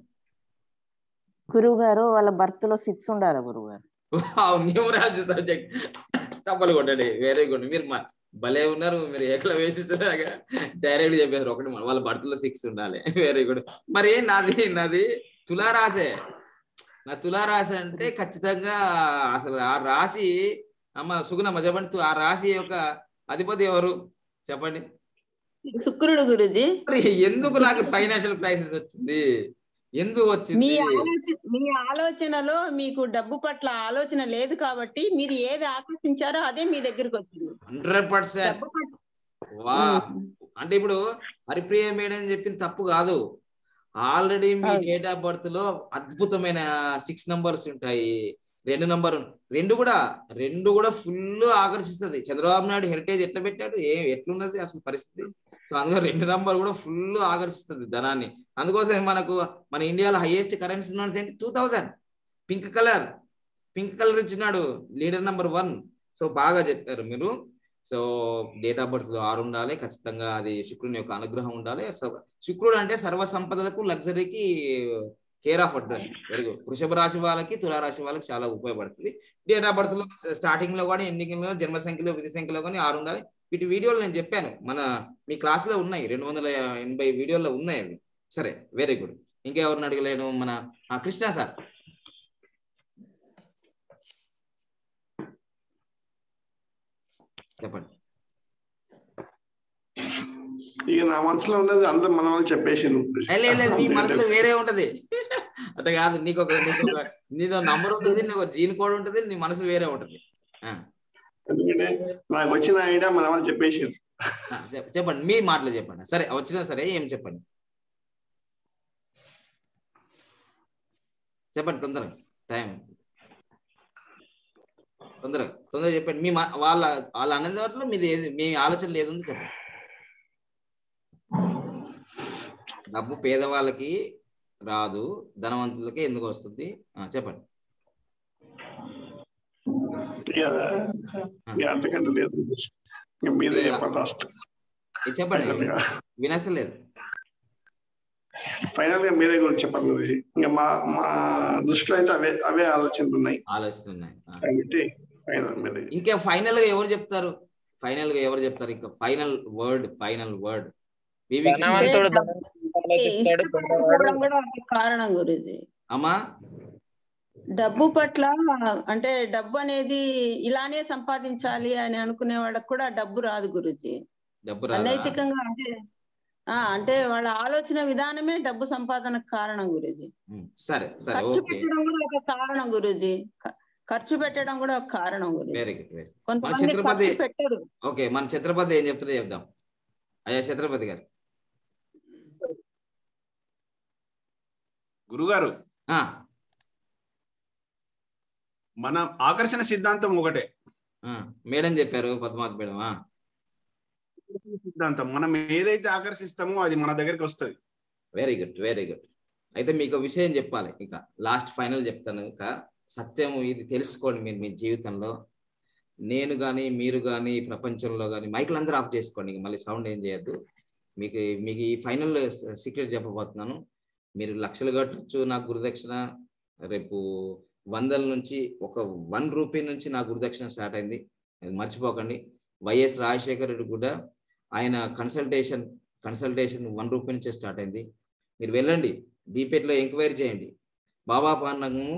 గురువు గారు వాళ్ళ బర్త్లో సిక్స్ ఉండాలి గురువు గారు న్యూమరాలజీ సబ్జెక్ట్ చప్పలు కొట్టండి వెరీ గుడ్ మీరు భలే ఉన్నారు మీరు ఏకలా వేసేసాగా డైరెక్ట్ చెప్పారు ఒకటి వాళ్ళ బర్త్లో సిక్స్ ఉండాలి. వెరీ గుడ్ మరి నాది నాది? తులారాసే నా తులారాశి అంటే ఖచ్చితంగా అసలు ఆ రాశి అమ్మ సుగుణమ్మ చెప్పండి ఆ రాశి యొక్క అధిపతి ఎవరు? చెప్పండి. శుక్రుడు గురుజీ. ఎందుకు నాకు ఫైనాన్షియల్ క్రైసిస్ వచ్చింది? ఎందుకు మీ వచ్చింది మీ ఆలోచనలో మీకు డబ్బు పట్ల ఆలోచన లేదు కాబట్టి మీరు ఏది ఆకర్షించారో అదే మీ దగ్గరికి వచ్చింది. Hundred percent. వా. అంటే ఇప్పుడు హరిప్రియ మేడం చెప్పింది తప్పు కాదు. ఆల్రెడీ మీ. డేట్ ఆఫ్ బర్త్లో అద్భుతమైన సిక్స్ నంబర్స్ ఉంటాయి. రెండు నంబర్ రెండు కూడా రెండు కూడా ఫుల్ ఆకర్షిస్తుంది. చంద్రబాబు నాయుడు హెరిటేజ్ ఎట్లా పెట్టాడు? ఏ ఎట్లున్నది అసలు పరిస్థితి? సో అందుకని రెండు నంబర్ కూడా ఫుల్ ఆకర్షిస్తుంది ధనాన్ని. అందుకోసం మనకు మన ఇండియాలో హైయెస్ట్ కరెన్సీ నోట్స్ ఏంటి? Two thousand pink colour pink colour ఇచ్చినాడు లీడర్ నంబర్ వన్ సో బాగా చెప్పారు మీరు. సో డేట్ ఆఫ్ బర్త్లో ఆరు ఉండాలి. ఖచ్చితంగా అది శుక్రుని యొక్క అనుగ్రహం ఉండాలి. సో శుక్రుడు అంటే సర్వ సంపదలకు లగ్జరీకి care of address. Very good వృషభ రాశి వాళ్ళకి తులారాశి వాళ్ళకి చాలా ఉపయోగపడుతుంది. డేట్ ఆఫ్ బర్త్లో స్టార్టింగ్లో కానీ ఎండింగ్లో జన్మ సంఖ్యలో విధి సంఖ్యలో కానీ ఆరు ఉండాలి. వీటి వీడియోలు నేను చెప్పాను. మన మీ క్లాస్లో ఉన్నాయి. రెండు వందల ఎనభై వీడియోల్లో ఉన్నాయి అవి. సరే వెరీ గుడ్ ఇంకెవరిని అడగలేను? మన కృష్ణ సార్. చెప్పండి. ఇక నా మనసులో ఉన్నది అందరు మన వాళ్ళు లేదు లేదు, మీ మనసులో వేరే ఉంటది. అట్లా కాదు నీకు ఒక నీకు నీదో నంబర్ ఉంటుంది నీకు జీన్ కోడ్ ఉంటుంది నీ మనసు వేరే ఉంటది. ఎందుకంటే నాకు వచ్చిన ఐడియా మన వాళ్ళు చెప్పేసిండు చెప్పండి మీ మాటలు చెప్పండి. సరే వచ్చినా సరే ఏం చెప్పండి? చెప్పండి తొందరగా టైం. తొందరగా తొందరగా చెప్పండి. మీ మా- వాళ్ళ వాళ్ళ అనేది వాటిలో మీది ఏది మీ ఆలోచనలు ఏది ఉంది చెప్పండి. డబ్బు పేదవాళ్ళకి రాదు ధనవంతులకి ఎందుకు వస్తుంది? చెప్పండి. అంతకంటే లేదు. ఇక మీరే చెప్పండి లాస్ట్ ఇది చెప్పండి. వినసలేదు ఫైనల్గా మీరే గురించి చెప్పండి గురించి ఇంకా మా మా దృష్టిలో అయితే అవే అవే ఆలోచనలు ఉన్నాయి. ఆలోచనలు ఉన్నాయి. కాబట్టి ఫైనల్ మీరే ఇంకా ఫైనల్గా ఎవరు చెప్తారు? ఫైనల్గా ఎవరు చెప్తారు? ఇంకా ఫైనల్ వర్డ్ ఫైనల్ వర్డ్. కారణం గురుజీ అమ్మా? డబ్బు పట్ల అంటే డబ్బు అనేది ఇలానే సంపాదించాలి అని అనుకునే వాళ్ళకి కూడా డబ్బు రాదు గురుజీ. డబ్బు రాదా? అనైతికంగా అంటే ఆ అంటే వాళ్ళ ఆలోచన విధానమే డబ్బు సంపాదనకు కారణం గురుజీ. సరే సరే ఖర్చు పెట్టడం కూడా ఒక కారణం గురుజీ. ఖర్చు పెట్టడం కూడా ఒక కారణం గురుజీ. వెరీ గుడ్ వెరీ కొంతమంది ఖర్చు పెట్టరు. ఓకే మన ఛత్రపతి ఏం చెప్తారో చెప్దాం. అయ్యా ఛత్రపతి గారు. గురుగారు. ఆ, మన ఆకర్షణ సిద్ధాంతం ఒకటే. మేడం చెప్పారు పద్మావతి మేడం సిద్ధాంతం. మనం ఏదైతే ఆకర్షిస్తామో అది మన దగ్గరికి వస్తుంది. వెరీ గుడ్ వెరీ గుడ్ అయితే మీకు విషయం చెప్పాలి ఇక లాస్ట్ ఫైనల్ చెప్తాను. ఇక సత్యం ఇది తెలుసుకోండి మీరు మీ జీవితంలో. నేను కానీ మీరు కానీ ప్రపంచంలో కానీ మైకులు అందరూ ఆఫ్ చేసుకోండి మళ్ళీ సౌండ్ ఏం చేయొద్దు. మీకు మీకు ఈ ఫైనల్ సీక్రెట్ చెప్పబోతున్నాను. మీరు లక్షలు కట్టచ్చు నాకు గురుదక్షిణ. రేపు వందల నుంచి ఒక వన్ రూపీ నుంచి నా గురుదక్షిణ స్టార్ట్ అయింది. అది మర్చిపోకండి. వైఎస్ రాజశేఖర రెడ్డి కూడా ఆయన కన్సల్టేషన్ కన్సల్టేషన్ వన్ రూపీ నుంచే స్టార్ట్ అయింది. మీరు వెళ్ళండి. బీపేట్లో ఎంక్వైరీ చేయండి. బాబా పాండగము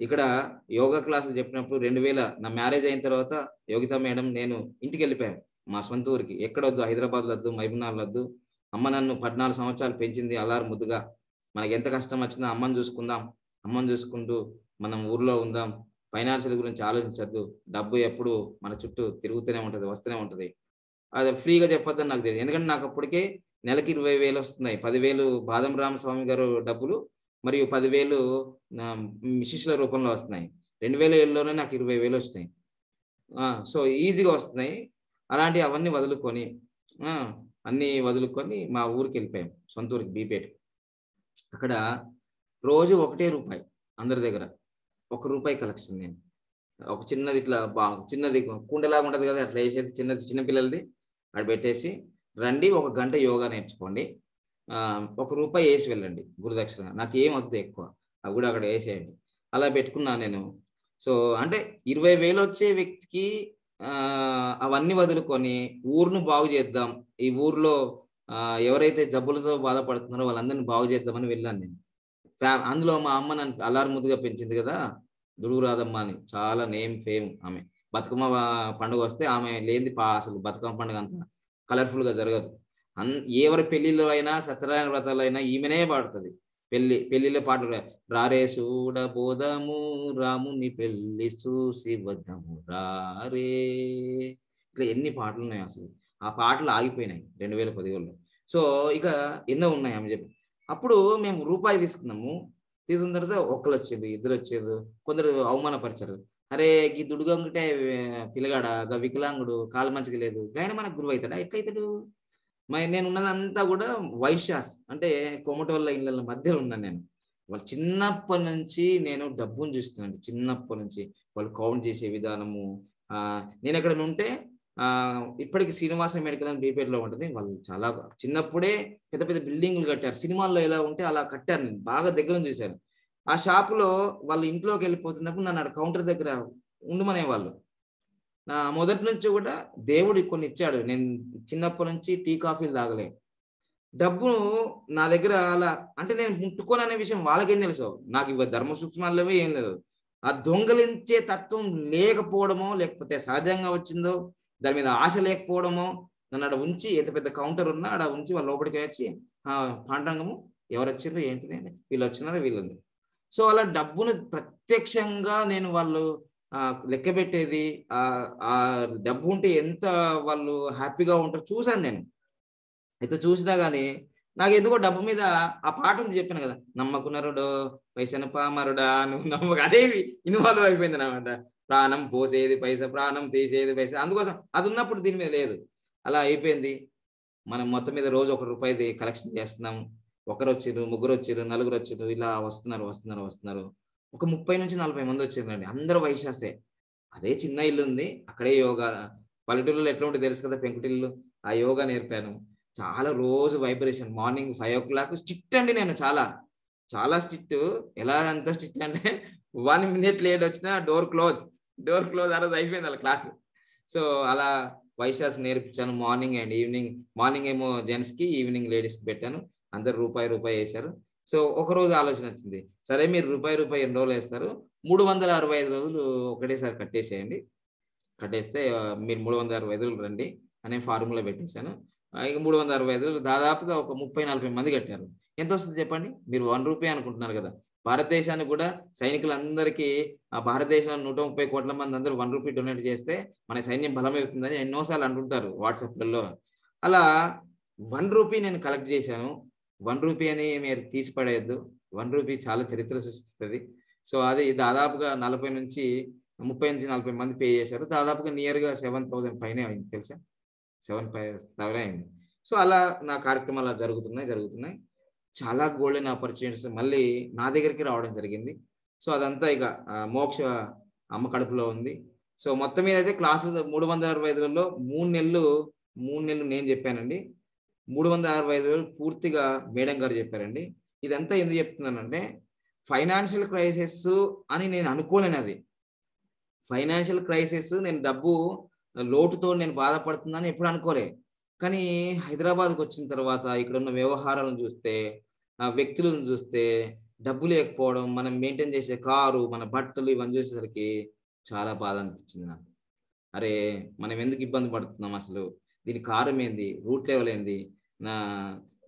ఇక్కడ యోగా క్లాసులు చెప్పినప్పుడు రెండు వేల నా మ్యారేజ్ అయిన తర్వాత యోగిత మేడం నేను ఇంటికి వెళ్ళిపోయాను మా సొంత ఊరికి. ఎక్కడొద్దు? హైదరాబాద్ వద్దు మైబునార్ వద్దు అమ్మ నన్ను పద్నాలుగు సంవత్సరాలు పెంచింది. అలారు ముద్దుగా. మనకి ఎంత కష్టం వచ్చినా అమ్మని చూసుకుందాం. అమ్మని చూసుకుంటూ మనం ఊర్లో ఉందాం ఫైనాన్షియల్ గురించి ఆలోచించద్దు డబ్బు ఎప్పుడు మన చుట్టూ తిరుగుతూనే ఉంటుంది వస్తూనే ఉంటుంది. అది ఫ్రీగా చెప్పొద్దని నాకు తెలియదు. ఎందుకంటే నాకు అప్పటికే నెలకి ఇరవై వేలు వస్తున్నాయి. పదివేలు బాదం రామస్వామి గారు డబ్బులు మరియు పదివేలు శిష్యుల రూపంలో వస్తున్నాయి. రెండు వేల ఏళ్ళలోనే నాకు ఇరవై వేలు వస్తున్నాయి. సో ఈజీగా వస్తున్నాయి. అలాంటి అవన్నీ వదులుకొని అన్నీ వదులుకొని మా ఊరికి వెళ్ళిపోయాం. సొంత ఊరికి బీపేట. అక్కడ రోజు ఒకటే రూపాయి అందరి దగ్గర. ఒక రూపాయి కలెక్షన్ నేను. ఒక చిన్నది ఇట్లా బా చిన్నది కుండలాగా ఉంటుంది కదా అట్లా వేసేది చిన్నది చిన్నపిల్లలది అక్కడ పెట్టేసి రండి ఒక గంట యోగా నేర్చుకోండి. ఒక రూపాయి వేసి వెళ్ళండి గురుదక్షిణ. నాకు ఏం వద్దు ఎక్కువ. అవి కూడా అక్కడ వేసేయండి. అలా పెట్టుకున్నా నేను. సో అంటే ఇరవై వేలు వచ్చే వ్యక్తికి అవన్నీ వదులుకొని ఊరును బాగు చేద్దాం. ఈ ఊర్లో ఎవరైతే జబ్బులతో బాధపడుతున్నారో వాళ్ళందరినీ బాగు చేద్దామని వెళ్ళాను నేను. ఫ్యా- అందులో మా అమ్మ నన్ను అల్లారు ముద్దుగా పెంచింది కదా దుడుగురాదమ్మ అని. చాలా నేమ్ ఫేమ్ ఆమె. బతుకమ్మ పండుగ వస్తే ఆమె లేనిది పా అసలు బతుకమ్మ పండుగ అంత కలర్ఫుల్గా జరగదు. అన్ ఎవరి పెళ్ళిలో అయినా సత్యనారాయణ వ్రతాలు అయినా ఈమెనే పాడుతుంది. పెళ్ళి పెళ్ళిలో పాటలు రారే చూడ బోధము రాముని పెళ్ళి చూసి వద్దము రారే. ఇట్లా ఎన్ని పాటలు ఉన్నాయి అసలు. ఆ పాటలు ఆగిపోయినాయి రెండు వేల పదివేలలో సో ఇక ఎన్నో ఉన్నాయి ఆమె చెప్పి. అప్పుడు మేము రూపాయి తీసుకున్నాము. తీసుకున్న తర్వాత ఒకరు వచ్చేది ఇద్దరు వచ్చేది కొందరు అవమానపరిచారు. అరే ఈ దుడుగంగుటే పిల్లగాడ? గా వికలాంగుడు కాలు మంచిగా లేదు. గాయన మనకు గురువు అవుతాడా ఎట్లయితాడు? మరి నేను ఉన్నదంతా కూడా వైశ్యాస్ అంటే కొమటోళ్ళ ఇళ్ళ మధ్యలో ఉన్నాను నేను. వాళ్ళు చిన్నప్పటి నుంచి నేను డబ్బును చూస్తున్నాను చిన్నప్పటి నుంచి వాళ్ళు కౌంట్ చేసే విధానము ఆ నేను ఎక్కడ ఉంటే ఇప్పటికి శ్రీనివాస మెడికల్ అని బీపేటలో ఉంటుంది. వాళ్ళు చాలా చిన్నప్పుడే పెద్ద పెద్ద బిల్డింగ్లు కట్టారు. సినిమాల్లో ఎలా ఉంటే అలా కట్టారు. నేను బాగా దగ్గర నుంచి చూశాను. ఆ షాపులో వాళ్ళ ఇంట్లోకి వెళ్ళిపోతున్నప్పుడు నన్ను కౌంటర్ దగ్గర ఉండమనే వాళ్ళు నా మొదటి నుంచి కూడా దేవుడు కొన్ని ఇచ్చాడు. నేను చిన్నప్పటి నుంచి టీ కాఫీలు తాగలే. డబ్బును నా దగ్గర అలా అంటే నేను ముట్టుకోను అనే విషయం వాళ్ళకేం తెలుసు. నాకు ఇవ్వ ధర్మ సూక్ష్మాలవే ఏం లేదు. ఆ దొంగలించే తత్వం లేకపోవడమో లేకపోతే సహజంగా వచ్చిందో దాని మీద ఆశ లేకపోవడము నన్ను అక్కడ ఉంచి ఎంత పెద్ద కౌంటర్ ఉన్నా అక్కడ ఉంచి వాళ్ళ లోపలికి వచ్చి ఆ ఎవరు వచ్చారు ఏంటిది? వీళ్ళు వచ్చినారో వీళ్ళు సో అలా డబ్బును ప్రత్యక్షంగా నేను వాళ్ళు ఆ, లెక్క పెట్టేది ఆ డబ్బు ఉంటే ఎంత వాళ్ళు హ్యాపీగా ఉంటారో చూశాను నేను. అయితే చూసినా కానీ నాకు ఎందుకో డబ్బు మీద ఆ పాట ఉంది చెప్పాను కదా నమ్మకునరుడో పైసన పామరుడా నువ్వు నమ్మక అదే ఇన్వాల్వ్ అయిపోయింది అనమాట ప్రాణం పోసేది పైస ప్రాణం తీసేది పైస. అందుకోసం అది ఉన్నప్పుడు దీని మీద లేదు. అలా అయిపోయింది. మనం మొత్తం మీద రోజు ఒక రూపాయిది కలెక్షన్ చేస్తున్నాం. ఒకరు వచ్చారు ముగ్గురు వచ్చారు నలుగురు వచ్చారు ఇలా వస్తున్నారు వస్తున్నారు వస్తున్నారు. ఒక ముప్పై నుంచి నలభై మంది వచ్చారండి అందరూ వైశాసే. అదే చిన్న ఇల్లు ఉంది అక్కడే యోగా పల్లెటూరులో ఎట్లా ఉంటే తెలుసు కదా పెంకుటిల్లు? ఆ యోగా నేర్పాను. చాలా రోజు vibration. Morning five o'clock strict అండి నేను చాలా. చాలా స్ట్రిక్ట్. ఎలా అంత స్ట్రిక్ట్ అంటే వన్ మినిట్ లేట్ వచ్చినా డోర్ క్లోజ్ డోర్ క్లోజ్ ఆ రోజు అయిపోయింది అలా క్లాస్. సో అలా వైశాస్ నేర్పించాను మార్నింగ్ అండ్ ఈవినింగ్. మార్నింగ్ ఏమో జెంట్స్కి ఈవినింగ్ లేడీస్కి పెట్టాను. అందరు రూపాయి రూపాయి వేశారు. సో ఒక రోజు ఆలోచన వచ్చింది సరే మీరు రూపాయి రూపాయి ఎన్ని రోజులు వేస్తారు? మూడు వందల అరవై ఐదు రోజులు ఒకటేసారి కట్టేసేయండి. కట్టేస్తే మీరు మూడు వందల అరవై ఐదు రోజులు రండి అనే ఫార్ములా పెట్టేశాను. ఇక మూడు వందల అరవై ఐదు దాదాపుగా ఒక ముప్పై నలభై మంది కట్టారు. ఎంత వస్తుంది చెప్పండి? మీరు వన్ రూపీ అనుకుంటున్నారు కదా. భారతదేశానికి కూడా సైనికులందరికీ ఆ భారతదేశంలో నూట ముప్పై కోట్ల మంది అందరూ వన్ రూపీ డొనేట్ చేస్తే మన సైన్యం బలమవుతుందని ఎన్నోసార్లు అంటుంటారు వాట్సాప్లలో. అలా వన్ రూపీ నేను కలెక్ట్ చేశాను. వన్ రూపీ అని మీరు తీసి పడేయద్దు వన్ రూపీ చాలా చరిత్ర సృష్టిస్తుంది. సో అది దాదాపుగా నలభై నుంచి ముప్పై నుంచి నలభై మంది పే చేశారు. దాదాపుగా నియర్గా సెవెన్ థౌసండ్ పైనే అయింది తెలుసా? సెవెన్ ఫైవ్ థౌసండ్ అయింది. సో అలా నా కార్యక్రమాలు అలా జరుగుతున్నాయి జరుగుతున్నాయి. చాలా గోల్డెన్ ఆపర్చునిటీస్ మళ్ళీ నా దగ్గరికి రావడం జరిగింది. సో అదంతా ఇక మోక్ష అమ్మ కడుపులో ఉంది. సో మొత్తం మీద అయితే క్లాసెస్ మూడు వందల అరవై ఐదులలో మూడు నెలలు మూడు నెలలు నేను చెప్పానండి. మూడు వందల అరవై ఐదు వేలు పూర్తిగా మేడం గారు చెప్పారండి. ఇదంతా ఎందుకు చెప్తున్నానంటే ఫైనాన్షియల్ క్రైసిస్ అని నేను అనుకోలేను అది. ఫైనాన్షియల్ క్రైసిస్ నేను డబ్బు లోటుతో నేను బాధపడుతున్నాను ఎప్పుడు అనుకోలే. కానీ హైదరాబాద్కి వచ్చిన తర్వాత ఇక్కడ ఉన్న వ్యవహారాలను చూస్తే వ్యక్తులను చూస్తే డబ్బు లేకపోవడం మనం మెయింటైన్ చేసే కారు మన బట్టలు ఇవన్నీ చూసేసరికి చాలా బాధ అనిపించింది నాకు. అరే మనం ఎందుకు ఇబ్బంది పడుతున్నాం అసలు? దీని కారం ఏంది? రూట్ లెవెల్ ఏంది? నా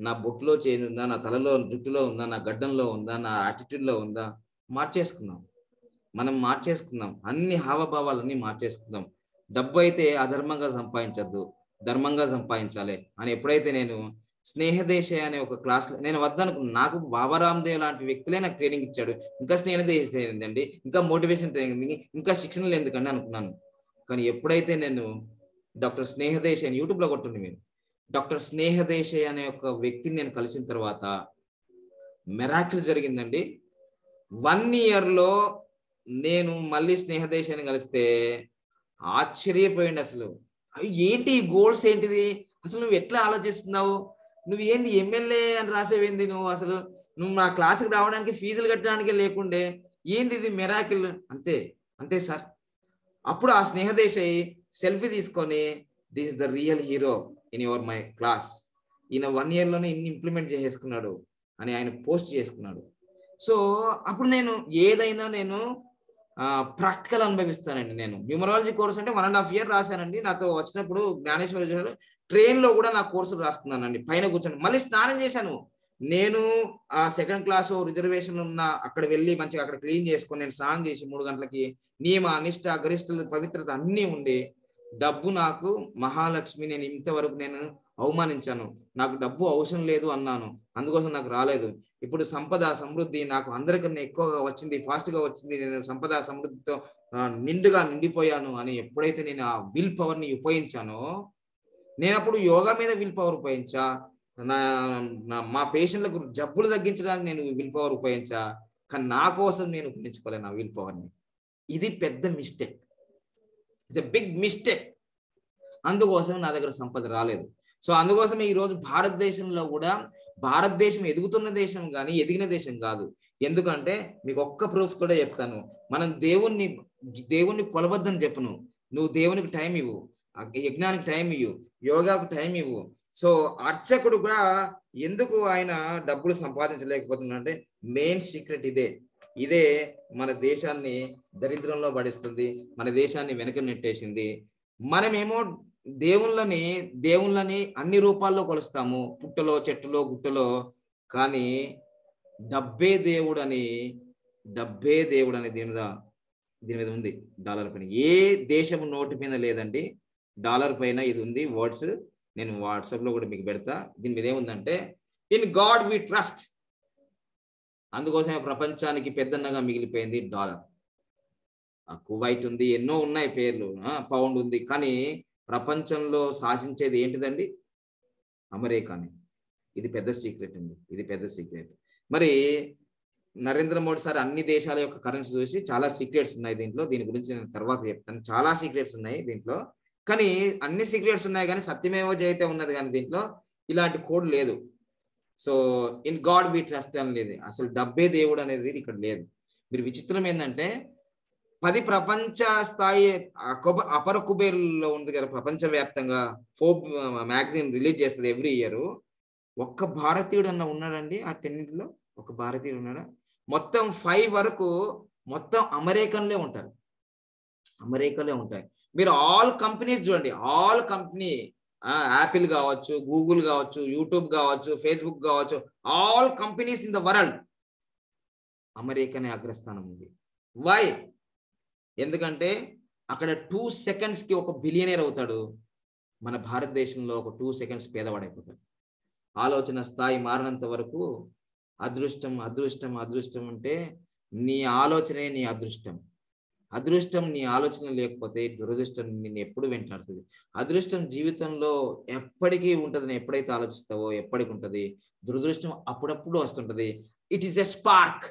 నా బొట్టులో చేంజ్ ఉందా? నా తలలో జుట్టులో ఉందా? నా గడ్డంలో ఉందా? నా యాటిట్యూడ్లో ఉందా? మార్చేసుకుందాం మనం మార్చేసుకుందాం అన్ని హావభావాలన్నీ మార్చేసుకుందాం డబ్బు అయితే అధర్మంగా సంపాదించద్దు. ధర్మంగా సంపాదించాలి అని ఎప్పుడైతే నేను స్నేహదేశ అనే ఒక క్లాస్ నేను వద్దనుకున్నాను నాకు బాబా రామ్దేవ్ లాంటి వ్యక్తులే నాకు ట్రైనింగ్ ఇచ్చాడు. ఇంకా స్నేహదేశ ఏంటండి ఇంకా మోటివేషన్ ట్రైనింగ్ ఉంది ఇంకా శిక్షణలు ఎందుకండి అనుకున్నాను. కానీ ఎప్పుడైతే నేను డాక్టర్ స్నేహదేశ అని యూట్యూబ్లో కొట్టండి మీరు డాక్టర్ స్నేహదేశ అనే ఒక వ్యక్తిని నేను కలిసిన తర్వాత మెరాకిల్ జరిగిందండి. వన్ ఇయర్లో నేను మళ్ళీ స్నేహదేశాన్ని కలిస్తే ఆశ్చర్యపోయింది అసలు. ఏంటి గోల్స్ ఏంటిది? అసలు నువ్వు ఎట్లా ఆలోచిస్తున్నావు? నువ్వు ఏంది ఎమ్మెల్యే అని రాసేవేంది నువ్వు అసలు? నువ్వు నా క్లాసుకి రావడానికి ఫీజులు కట్టడానికి లేకుండే. ఏంది ఇది మెరాకిల్ అంతే అంతే సార్. అప్పుడు ఆ స్నేహదేశయ్ సెల్ఫీ తీసుకొని this the real hero in your my class ఈయన వన్ ఇయర్లోనే ఇన్ని ఇంప్లిమెంట్ చేసేసుకున్నాడు అని ఆయన పోస్ట్ చేసుకున్నాడు. సో అప్పుడు నేను ఏదైనా నేను ప్రాక్టికల్ అనుభవిస్తానండి నేను. న్యూమరాలజీ కోర్స్ అంటే వన్ అండ్ హాఫ్ ఇయర్ రాశానండి. నాతో వచ్చినప్పుడు జ్ఞానేశ్వర ట్రైన్లో కూడా నా కోర్సు రాసుకున్నానండి. పైన కూర్చొని మళ్ళీ స్నానం చేశాను. నేను ఆ సెకండ్ క్లాస్ రిజర్వేషన్ ఉన్న అక్కడ వెళ్ళి మంచిగా అక్కడ క్లీన్ చేసుకొని నేను స్నానం చేసి మూడు గంటలకి నియమ అనిష్ట గరిష్ట పవిత్రత అన్నీ ఉండి డబ్బు నాకు మహాలక్ష్మి నేను ఇంతవరకు నేను అవమానించాను. నాకు డబ్బు అవసరం లేదు అన్నాను. అందుకోసం నాకు రాలేదు. ఇప్పుడు సంపద సమృద్ధి నాకు అందరికన్నా ఎక్కువగా వచ్చింది ఫాస్ట్గా వచ్చింది. నేను సంపద సమృద్ధితో నిండుగా నిండిపోయాను అని ఎప్పుడైతే నేను ఆ విల్ పవర్ని ఉపయోగించానో నేను అప్పుడు యోగా మీద విల్ పవర్ ఉపయోగించా. నా మా పేషెంట్లకు జబ్బులు తగ్గించడానికి నేను విల్ పవర్ ఉపయోగించా. కానీ నా కోసం నేను ఉపయోగించుకోలేను ఆ విల్ పవర్ని. ఇది పెద్ద మిస్టేక్. It's big mistake. అందుకోసం నా దగ్గర సంపద రాలేదు. సో అందుకోసమే ఈరోజు భారతదేశంలో కూడా భారతదేశం ఎదుగుతున్న దేశం కానీ ఎదిగిన దేశం కాదు. ఎందుకంటే మీకు ఒక్క ప్రూఫ్ కూడా చెప్తాను. మనం దేవుణ్ణి దేవుణ్ణి కొలవద్దని చెప్పను. నువ్వు దేవునికి టైం ఇవ్వు. ఆ యజ్ఞానికి టైం ఇవ్వు యోగాకు టైం ఇవ్వు. సో అర్చకుడు కూడా ఎందుకు ఆయన డబ్బులు సంపాదించలేకపోతున్నాడంటే మెయిన్ సీక్రెట్ ఇదే. ఇదే మన దేశాన్ని దరిద్రంలో పడిస్తుంది. మన దేశాన్ని వెనక నెట్టేసింది. మనమేమో దేవుళ్ళని దేవుళ్ళని అన్ని రూపాల్లో కొలుస్తాము. పుట్టలో చెట్టులో గుట్టలో. కానీ డబ్బే దేవుడు అని డబ్బే దేవుడు అని దీని మీద దీని మీద ఉంది డాలర్ పైన. ఏ దేశం నోటు మీద లేదండి. డాలర్ పైన ఇది ఉంది. వర్డ్స్ నేను వాట్సాప్లో కూడా మీకు పెడతా. దీని మీద ఏముందంటే ఇన్ గాడ్ వి ట్రస్ట్. అందుకోసమే ప్రపంచానికి పెద్దన్నగా మిగిలిపోయింది డాలర్. ఆ కువైట్ ఉంది ఎన్నో ఉన్నాయి పేర్లు. పౌండ్ ఉంది. కానీ ప్రపంచంలో శాసించేది ఏంటిదండి? అమెరికాని. ఇది పెద్ద సీక్రెట్ అండి. ఇది పెద్ద సీక్రెట్. మరి నరేంద్ర మోడీ సార్ అన్ని దేశాల యొక్క కరెన్సీ చూసి చాలా సీక్రెట్స్ ఉన్నాయి దీంట్లో. దీని గురించి నేను తర్వాత చెప్తాను. చాలా సీక్రెట్స్ ఉన్నాయి దీంట్లో. కానీ అన్ని సీక్రెట్స్ ఉన్నాయి కానీ సత్యమేవో జయితే ఉన్నది కానీ దీంట్లో ఇలాంటి కోడ్ లేదు. So in God be trust అని లేదు. అసలు డబ్బే దేవుడు అనేది ఇక్కడ లేదు. మీరు విచిత్రం ఏంటంటే పది ప్రపంచ స్థాయి అపర కుబేర్లో ఉంది కదా ప్రపంచవ్యాప్తంగా ఫోబ్ మ్యాగజైన్ రిలీజ్ చేస్తుంది ఎవ్రీ ఇయర్. ఒక్క భారతీయుడు అన్న ఉన్నాడండి ఆ టెన్నింటిలో ఒక భారతీయుడు ఉన్నాడా? మొత్తం ఫైవ్ వరకు మొత్తం అమెరికన్లే ఉంటారు. అమెరికాలో ఉంటాయి. మీరు ఆల్ కంపెనీస్ చూడండి. ఆల్ కంపెనీ యాపిల్ కావచ్చు గూగుల్ కావచ్చు యూట్యూబ్ కావచ్చు ఫేస్బుక్ కావచ్చు all companies in the world అమెరికానే అగ్రస్థానం ఉంది. వై? ఎందుకంటే అక్కడ టూ సెకండ్స్కి ఒక బిలియనీర్ అవుతాడు. మన భారతదేశంలో ఒక టూ సెకండ్స్ పేదవాడైపోతాడు. ఆలోచన స్థాయి మారినంత వరకు అదృష్టం అదృష్టం అదృష్టం అంటే నీ ఆలోచనే నీ అదృష్టం. అదృష్టం నీ ఆలోచన లేకపోతే దురదృష్టం నిన్ను ఎప్పుడు వెంటాడుతుంది? అదృష్టం జీవితంలో ఎప్పటికీ ఉంటుందని ఎప్పుడైతే ఆలోచిస్తావో ఎప్పటికి ఉంటుంది? దురదృష్టం అప్పుడప్పుడు వస్తుంటది. It is a spark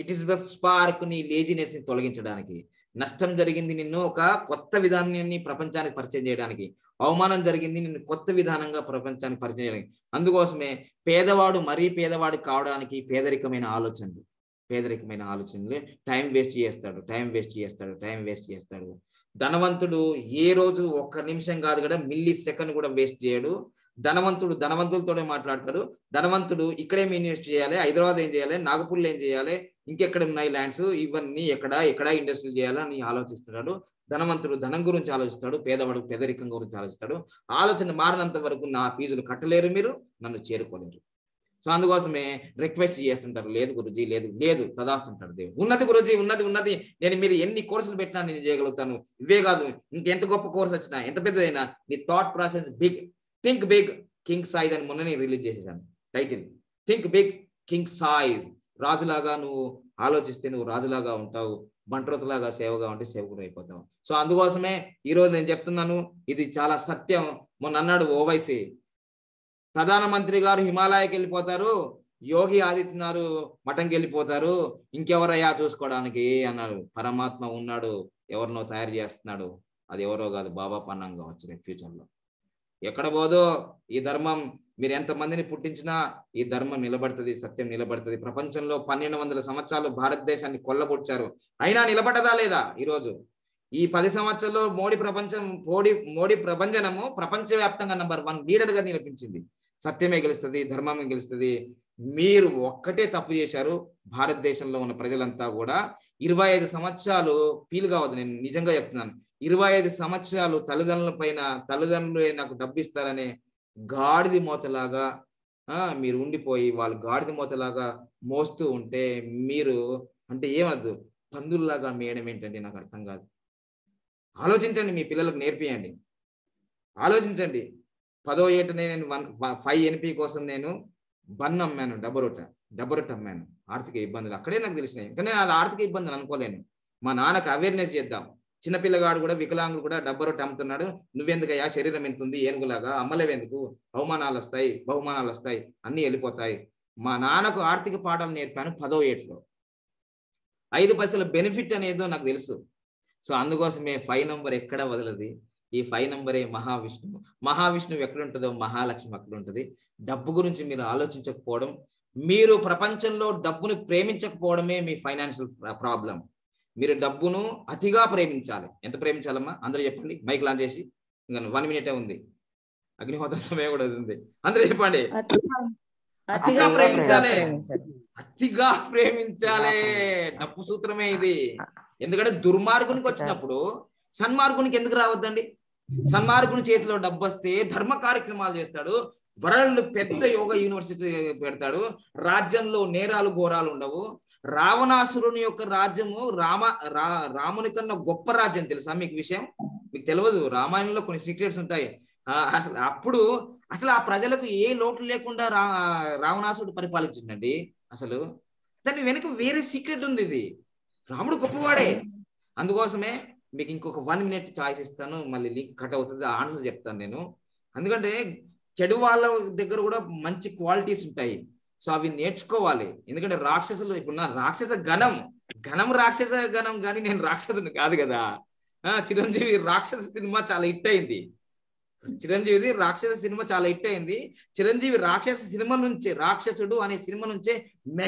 it is the spark నీ లేజినెస్ని తొలగించడానికి. నష్టం జరిగింది నిన్ను ఒక కొత్త విధానాన్ని ప్రపంచానికి పరిచయం చేయడానికి. అవమానం జరిగింది నిన్ను కొత్త విధానంగా ప్రపంచానికి పరిచయం చేయడానికి. అందుకోసమే పేదవాడు మరీ పేదవాడు కావడానికి పేదరికమైన ఆలోచనలు పేదరికమైన ఆలోచనలు టైం వేస్ట్ చేస్తాడు టైం వేస్ట్ చేస్తాడు టైం వేస్ట్ చేస్తాడు. ధనవంతుడు ఏ రోజు ఒక్క నిమిషం కాదు కూడా మిల్లీ సెకండ్ కూడా వేస్ట్ చేయడు. ధనవంతుడు ధనవంతులతోనే మాట్లాడతాడు. ధనవంతుడు ఇక్కడేం ఇన్వెస్ట్ చేయాలి హైదరాబాద్ ఏం చేయాలి నాగపూర్లో ఏం చేయాలి ఇంకెక్కడ ఉన్నాయి ల్యాండ్స్ ఇవన్నీ ఎక్కడ ఎక్కడ ఇండస్ట్రీ చేయాలని ఆలోచిస్తున్నాడు. ధనవంతుడు ధనం గురించి ఆలోచిస్తాడు పేదవాడు పేదరికం గురించి ఆలోచిస్తాడు. ఆలోచన మారినంత వరకు నా ఫీజులు కట్టలేరు మీరు నన్ను చేరుకోలేరు. సో అందుకోసమే రిక్వెస్ట్ చేస్తుంటారు లేదు గురుజీ లేదు లేదు తదాస్తుంటారు దేవుడు. ఉన్నది గురుజీ ఉన్నది ఉన్నది. నేను మీరు ఎన్ని కోర్సులు పెట్టినా నేను చేయగలుగుతాను. ఇవే కాదు ఇంకెంత గొప్ప కోర్స్ వచ్చినా ఎంత పెద్దదైనా నీ thought process big think big king size అని మొన్న నేను రిలీజ్ చేసేసాను title think big king size రాజులాగా నువ్వు ఆలోచిస్తే నువ్వు రాజులాగా ఉంటావు బంట్రోతులాగా సేవగా ఉంటే సేవకుడు అయిపోతావు. సో అందుకోసమే ఈరోజు నేను చెప్తున్నాను ఇది చాలా సత్యం. మొన్న అన్నాడు ఓవైసీ. ప్రధానమంత్రి గారు హిమాలయకి వెళ్ళిపోతారు యోగి ఆదిత్యనాథ్ మఠంకి వెళ్ళిపోతారు ఇంకెవరయ్యా చూసుకోవడానికి అన్నాడు. పరమాత్మ ఉన్నాడు ఎవరినో తయారు చేస్తున్నాడు. అది ఎవరో కాదు బాబా పన్నంగా వచ్చిన ఫ్యూచర్లో ఎక్కడ పోదో ఈ ధర్మం మీరు ఎంతమందిని పుట్టించినా ఈ ధర్మం నిలబడుతుంది సత్యం నిలబడుతుంది. ప్రపంచంలో పన్నెండు వందల సంవత్సరాలు భారతదేశాన్ని కొల్లగొచ్చారు అయినా నిలబడదా లేదా ఈరోజు? ఈ పది సంవత్సరాల్లో మోడీ ప్రపంచం మోడీ మోడీ ప్రపంచనము ప్రపంచవ్యాప్తంగా నంబర్ వన్ లీడర్గా నిలిపించింది. సత్యమే గెలుస్తుంది ధర్మమే గెలుస్తుంది. మీరు ఒక్కటే తప్పు చేశారు. భారతదేశంలో ఉన్న ప్రజలంతా కూడా ఇరవై ఐదు సంవత్సరాలు ఫీల్ కావద్దు నేను నిజంగా చెప్తున్నాను. ఇరవై ఐదు సంవత్సరాలు తల్లిదండ్రుల పైన తల్లిదండ్రులే నాకు డబ్బు ఇస్తారనే గాడిది మూతలాగా మీరు ఉండిపోయి వాళ్ళు గాడిద మూతలాగా మోస్తూ ఉంటే మీరు అంటే ఏమద్దు పందుల్లాగా మేయడం ఏంటండి నాకు అర్థం కాదు. ఆలోచించండి మీ పిల్లలకు నేర్పియండి. ఆలోచించండి. పదో ఏటనే నేను వన్ ఫైవ్ ఎన్పి కోసం నేను బన్ అమ్మాను డబ్బరొట్ట డబ్బరొట్ట అమ్మాను ఆర్థిక ఇబ్బందులు అక్కడే నాకు తెలిసినాయి. కానీ అది ఆర్థిక ఇబ్బందులు అనుకోలేను. మా నాన్నకు అవేర్నెస్ చేద్దాం. చిన్నపిల్లగాడు కూడా వికలాంగుడు కూడా డబ్బరొట్ట అమ్ముతున్నాడు. నువ్వెందుకయ్యా? శరీరం ఎంత ఉంది ఏనుగులాగా అమ్మలేవెందుకు? అవమానాలు వస్తాయి బహుమానాలు వస్తాయి అన్నీ వెళ్ళిపోతాయి. మా నాన్నకు ఆర్థిక పాఠాలు నేర్పాను పదో ఏట్లో. ఐదు పైసల బెనిఫిట్ అనేదో నాకు తెలుసు. సో అందుకోసమే ఫైవ్ నంబర్ ఎక్కడ వదలది? ఈ ఫైవ్ నంబరే మహావిష్ణువు. మహావిష్ణువు ఎక్కడ ఉంటుందో మహాలక్ష్మి అక్కడ ఉంటుంది డబ్బు గురించి మీరు ఆలోచించకపోవడం మీరు ప్రపంచంలో డబ్బును ప్రేమించకపోవడమే మీ ఫైనాన్షియల్ ప్రాబ్లం. మీరు డబ్బును అతిగా ప్రేమించాలి. ఎంత ప్రేమించాలమ్మా? అందరూ చెప్పండి. మైక్ లాంచ్ చేసి. ఇంకా వన్ మినిటే ఉంది. అగ్నిహోత్ర సమయం కూడా ఉంది. అందరూ చెప్పండి. అతిగా ప్రేమించాలి. అతిగా ప్రేమించాలి. డబ్బు సూత్రమే ఇది. ఎందుకంటే దుర్మార్గునికి వచ్చినప్పుడు సన్మార్గునికి ఎందుకు రావద్దండి? సన్మార్గుని చేతిలో డబ్బు వస్తే ధర్మ కార్యక్రమాలు చేస్తాడు. వరల్డ్ పెద్ద యోగా యూనివర్సిటీ పెడతాడు. రాజ్యంలో నేరాలు ఘోరాలు ఉండవు. రావణాసురుని యొక్క రాజ్యము రామ రా రాముని కన్నా గొప్ప రాజ్యం తెలుసా మీకు విషయం? మీకు తెలియదు రామాయణంలో కొన్ని సీక్రెట్స్ ఉంటాయి. అసలు అప్పుడు అసలు ఆ ప్రజలకు ఏ లోటు లేకుండా రా రావణాసుడు పరిపాలించిండండి అసలు? దాని వెనుక వేరే సీక్రెట్ ఉంది ఇది. రాముడు గొప్పవాడే. అందుకోసమే మీకు ఇంకొక వన్ మినిట్ చాయిస్ ఇస్తాను మళ్ళీ లింక్ కట్ అవుతుంది ఆన్సర్ చెప్తాను నేను. ఎందుకంటే చెడు వాళ్ళ దగ్గర కూడా మంచి క్వాలిటీస్ ఉంటాయి. సో అవి నేర్చుకోవాలి. ఎందుకంటే రాక్షసులు ఇప్పుడు నా రాక్షస గణం ఘనం రాక్షస గణం కానీ నేను రాక్షసుని కాదు కదా. చిరంజీవి రాక్షస సినిమా చాలా హిట్ అయింది. చిరంజీవిది రాక్షస సినిమా చాలా హిట్ అయింది. చిరంజీవి రాక్షస సినిమా నుంచే రాక్షసుడు అనే సినిమా నుంచే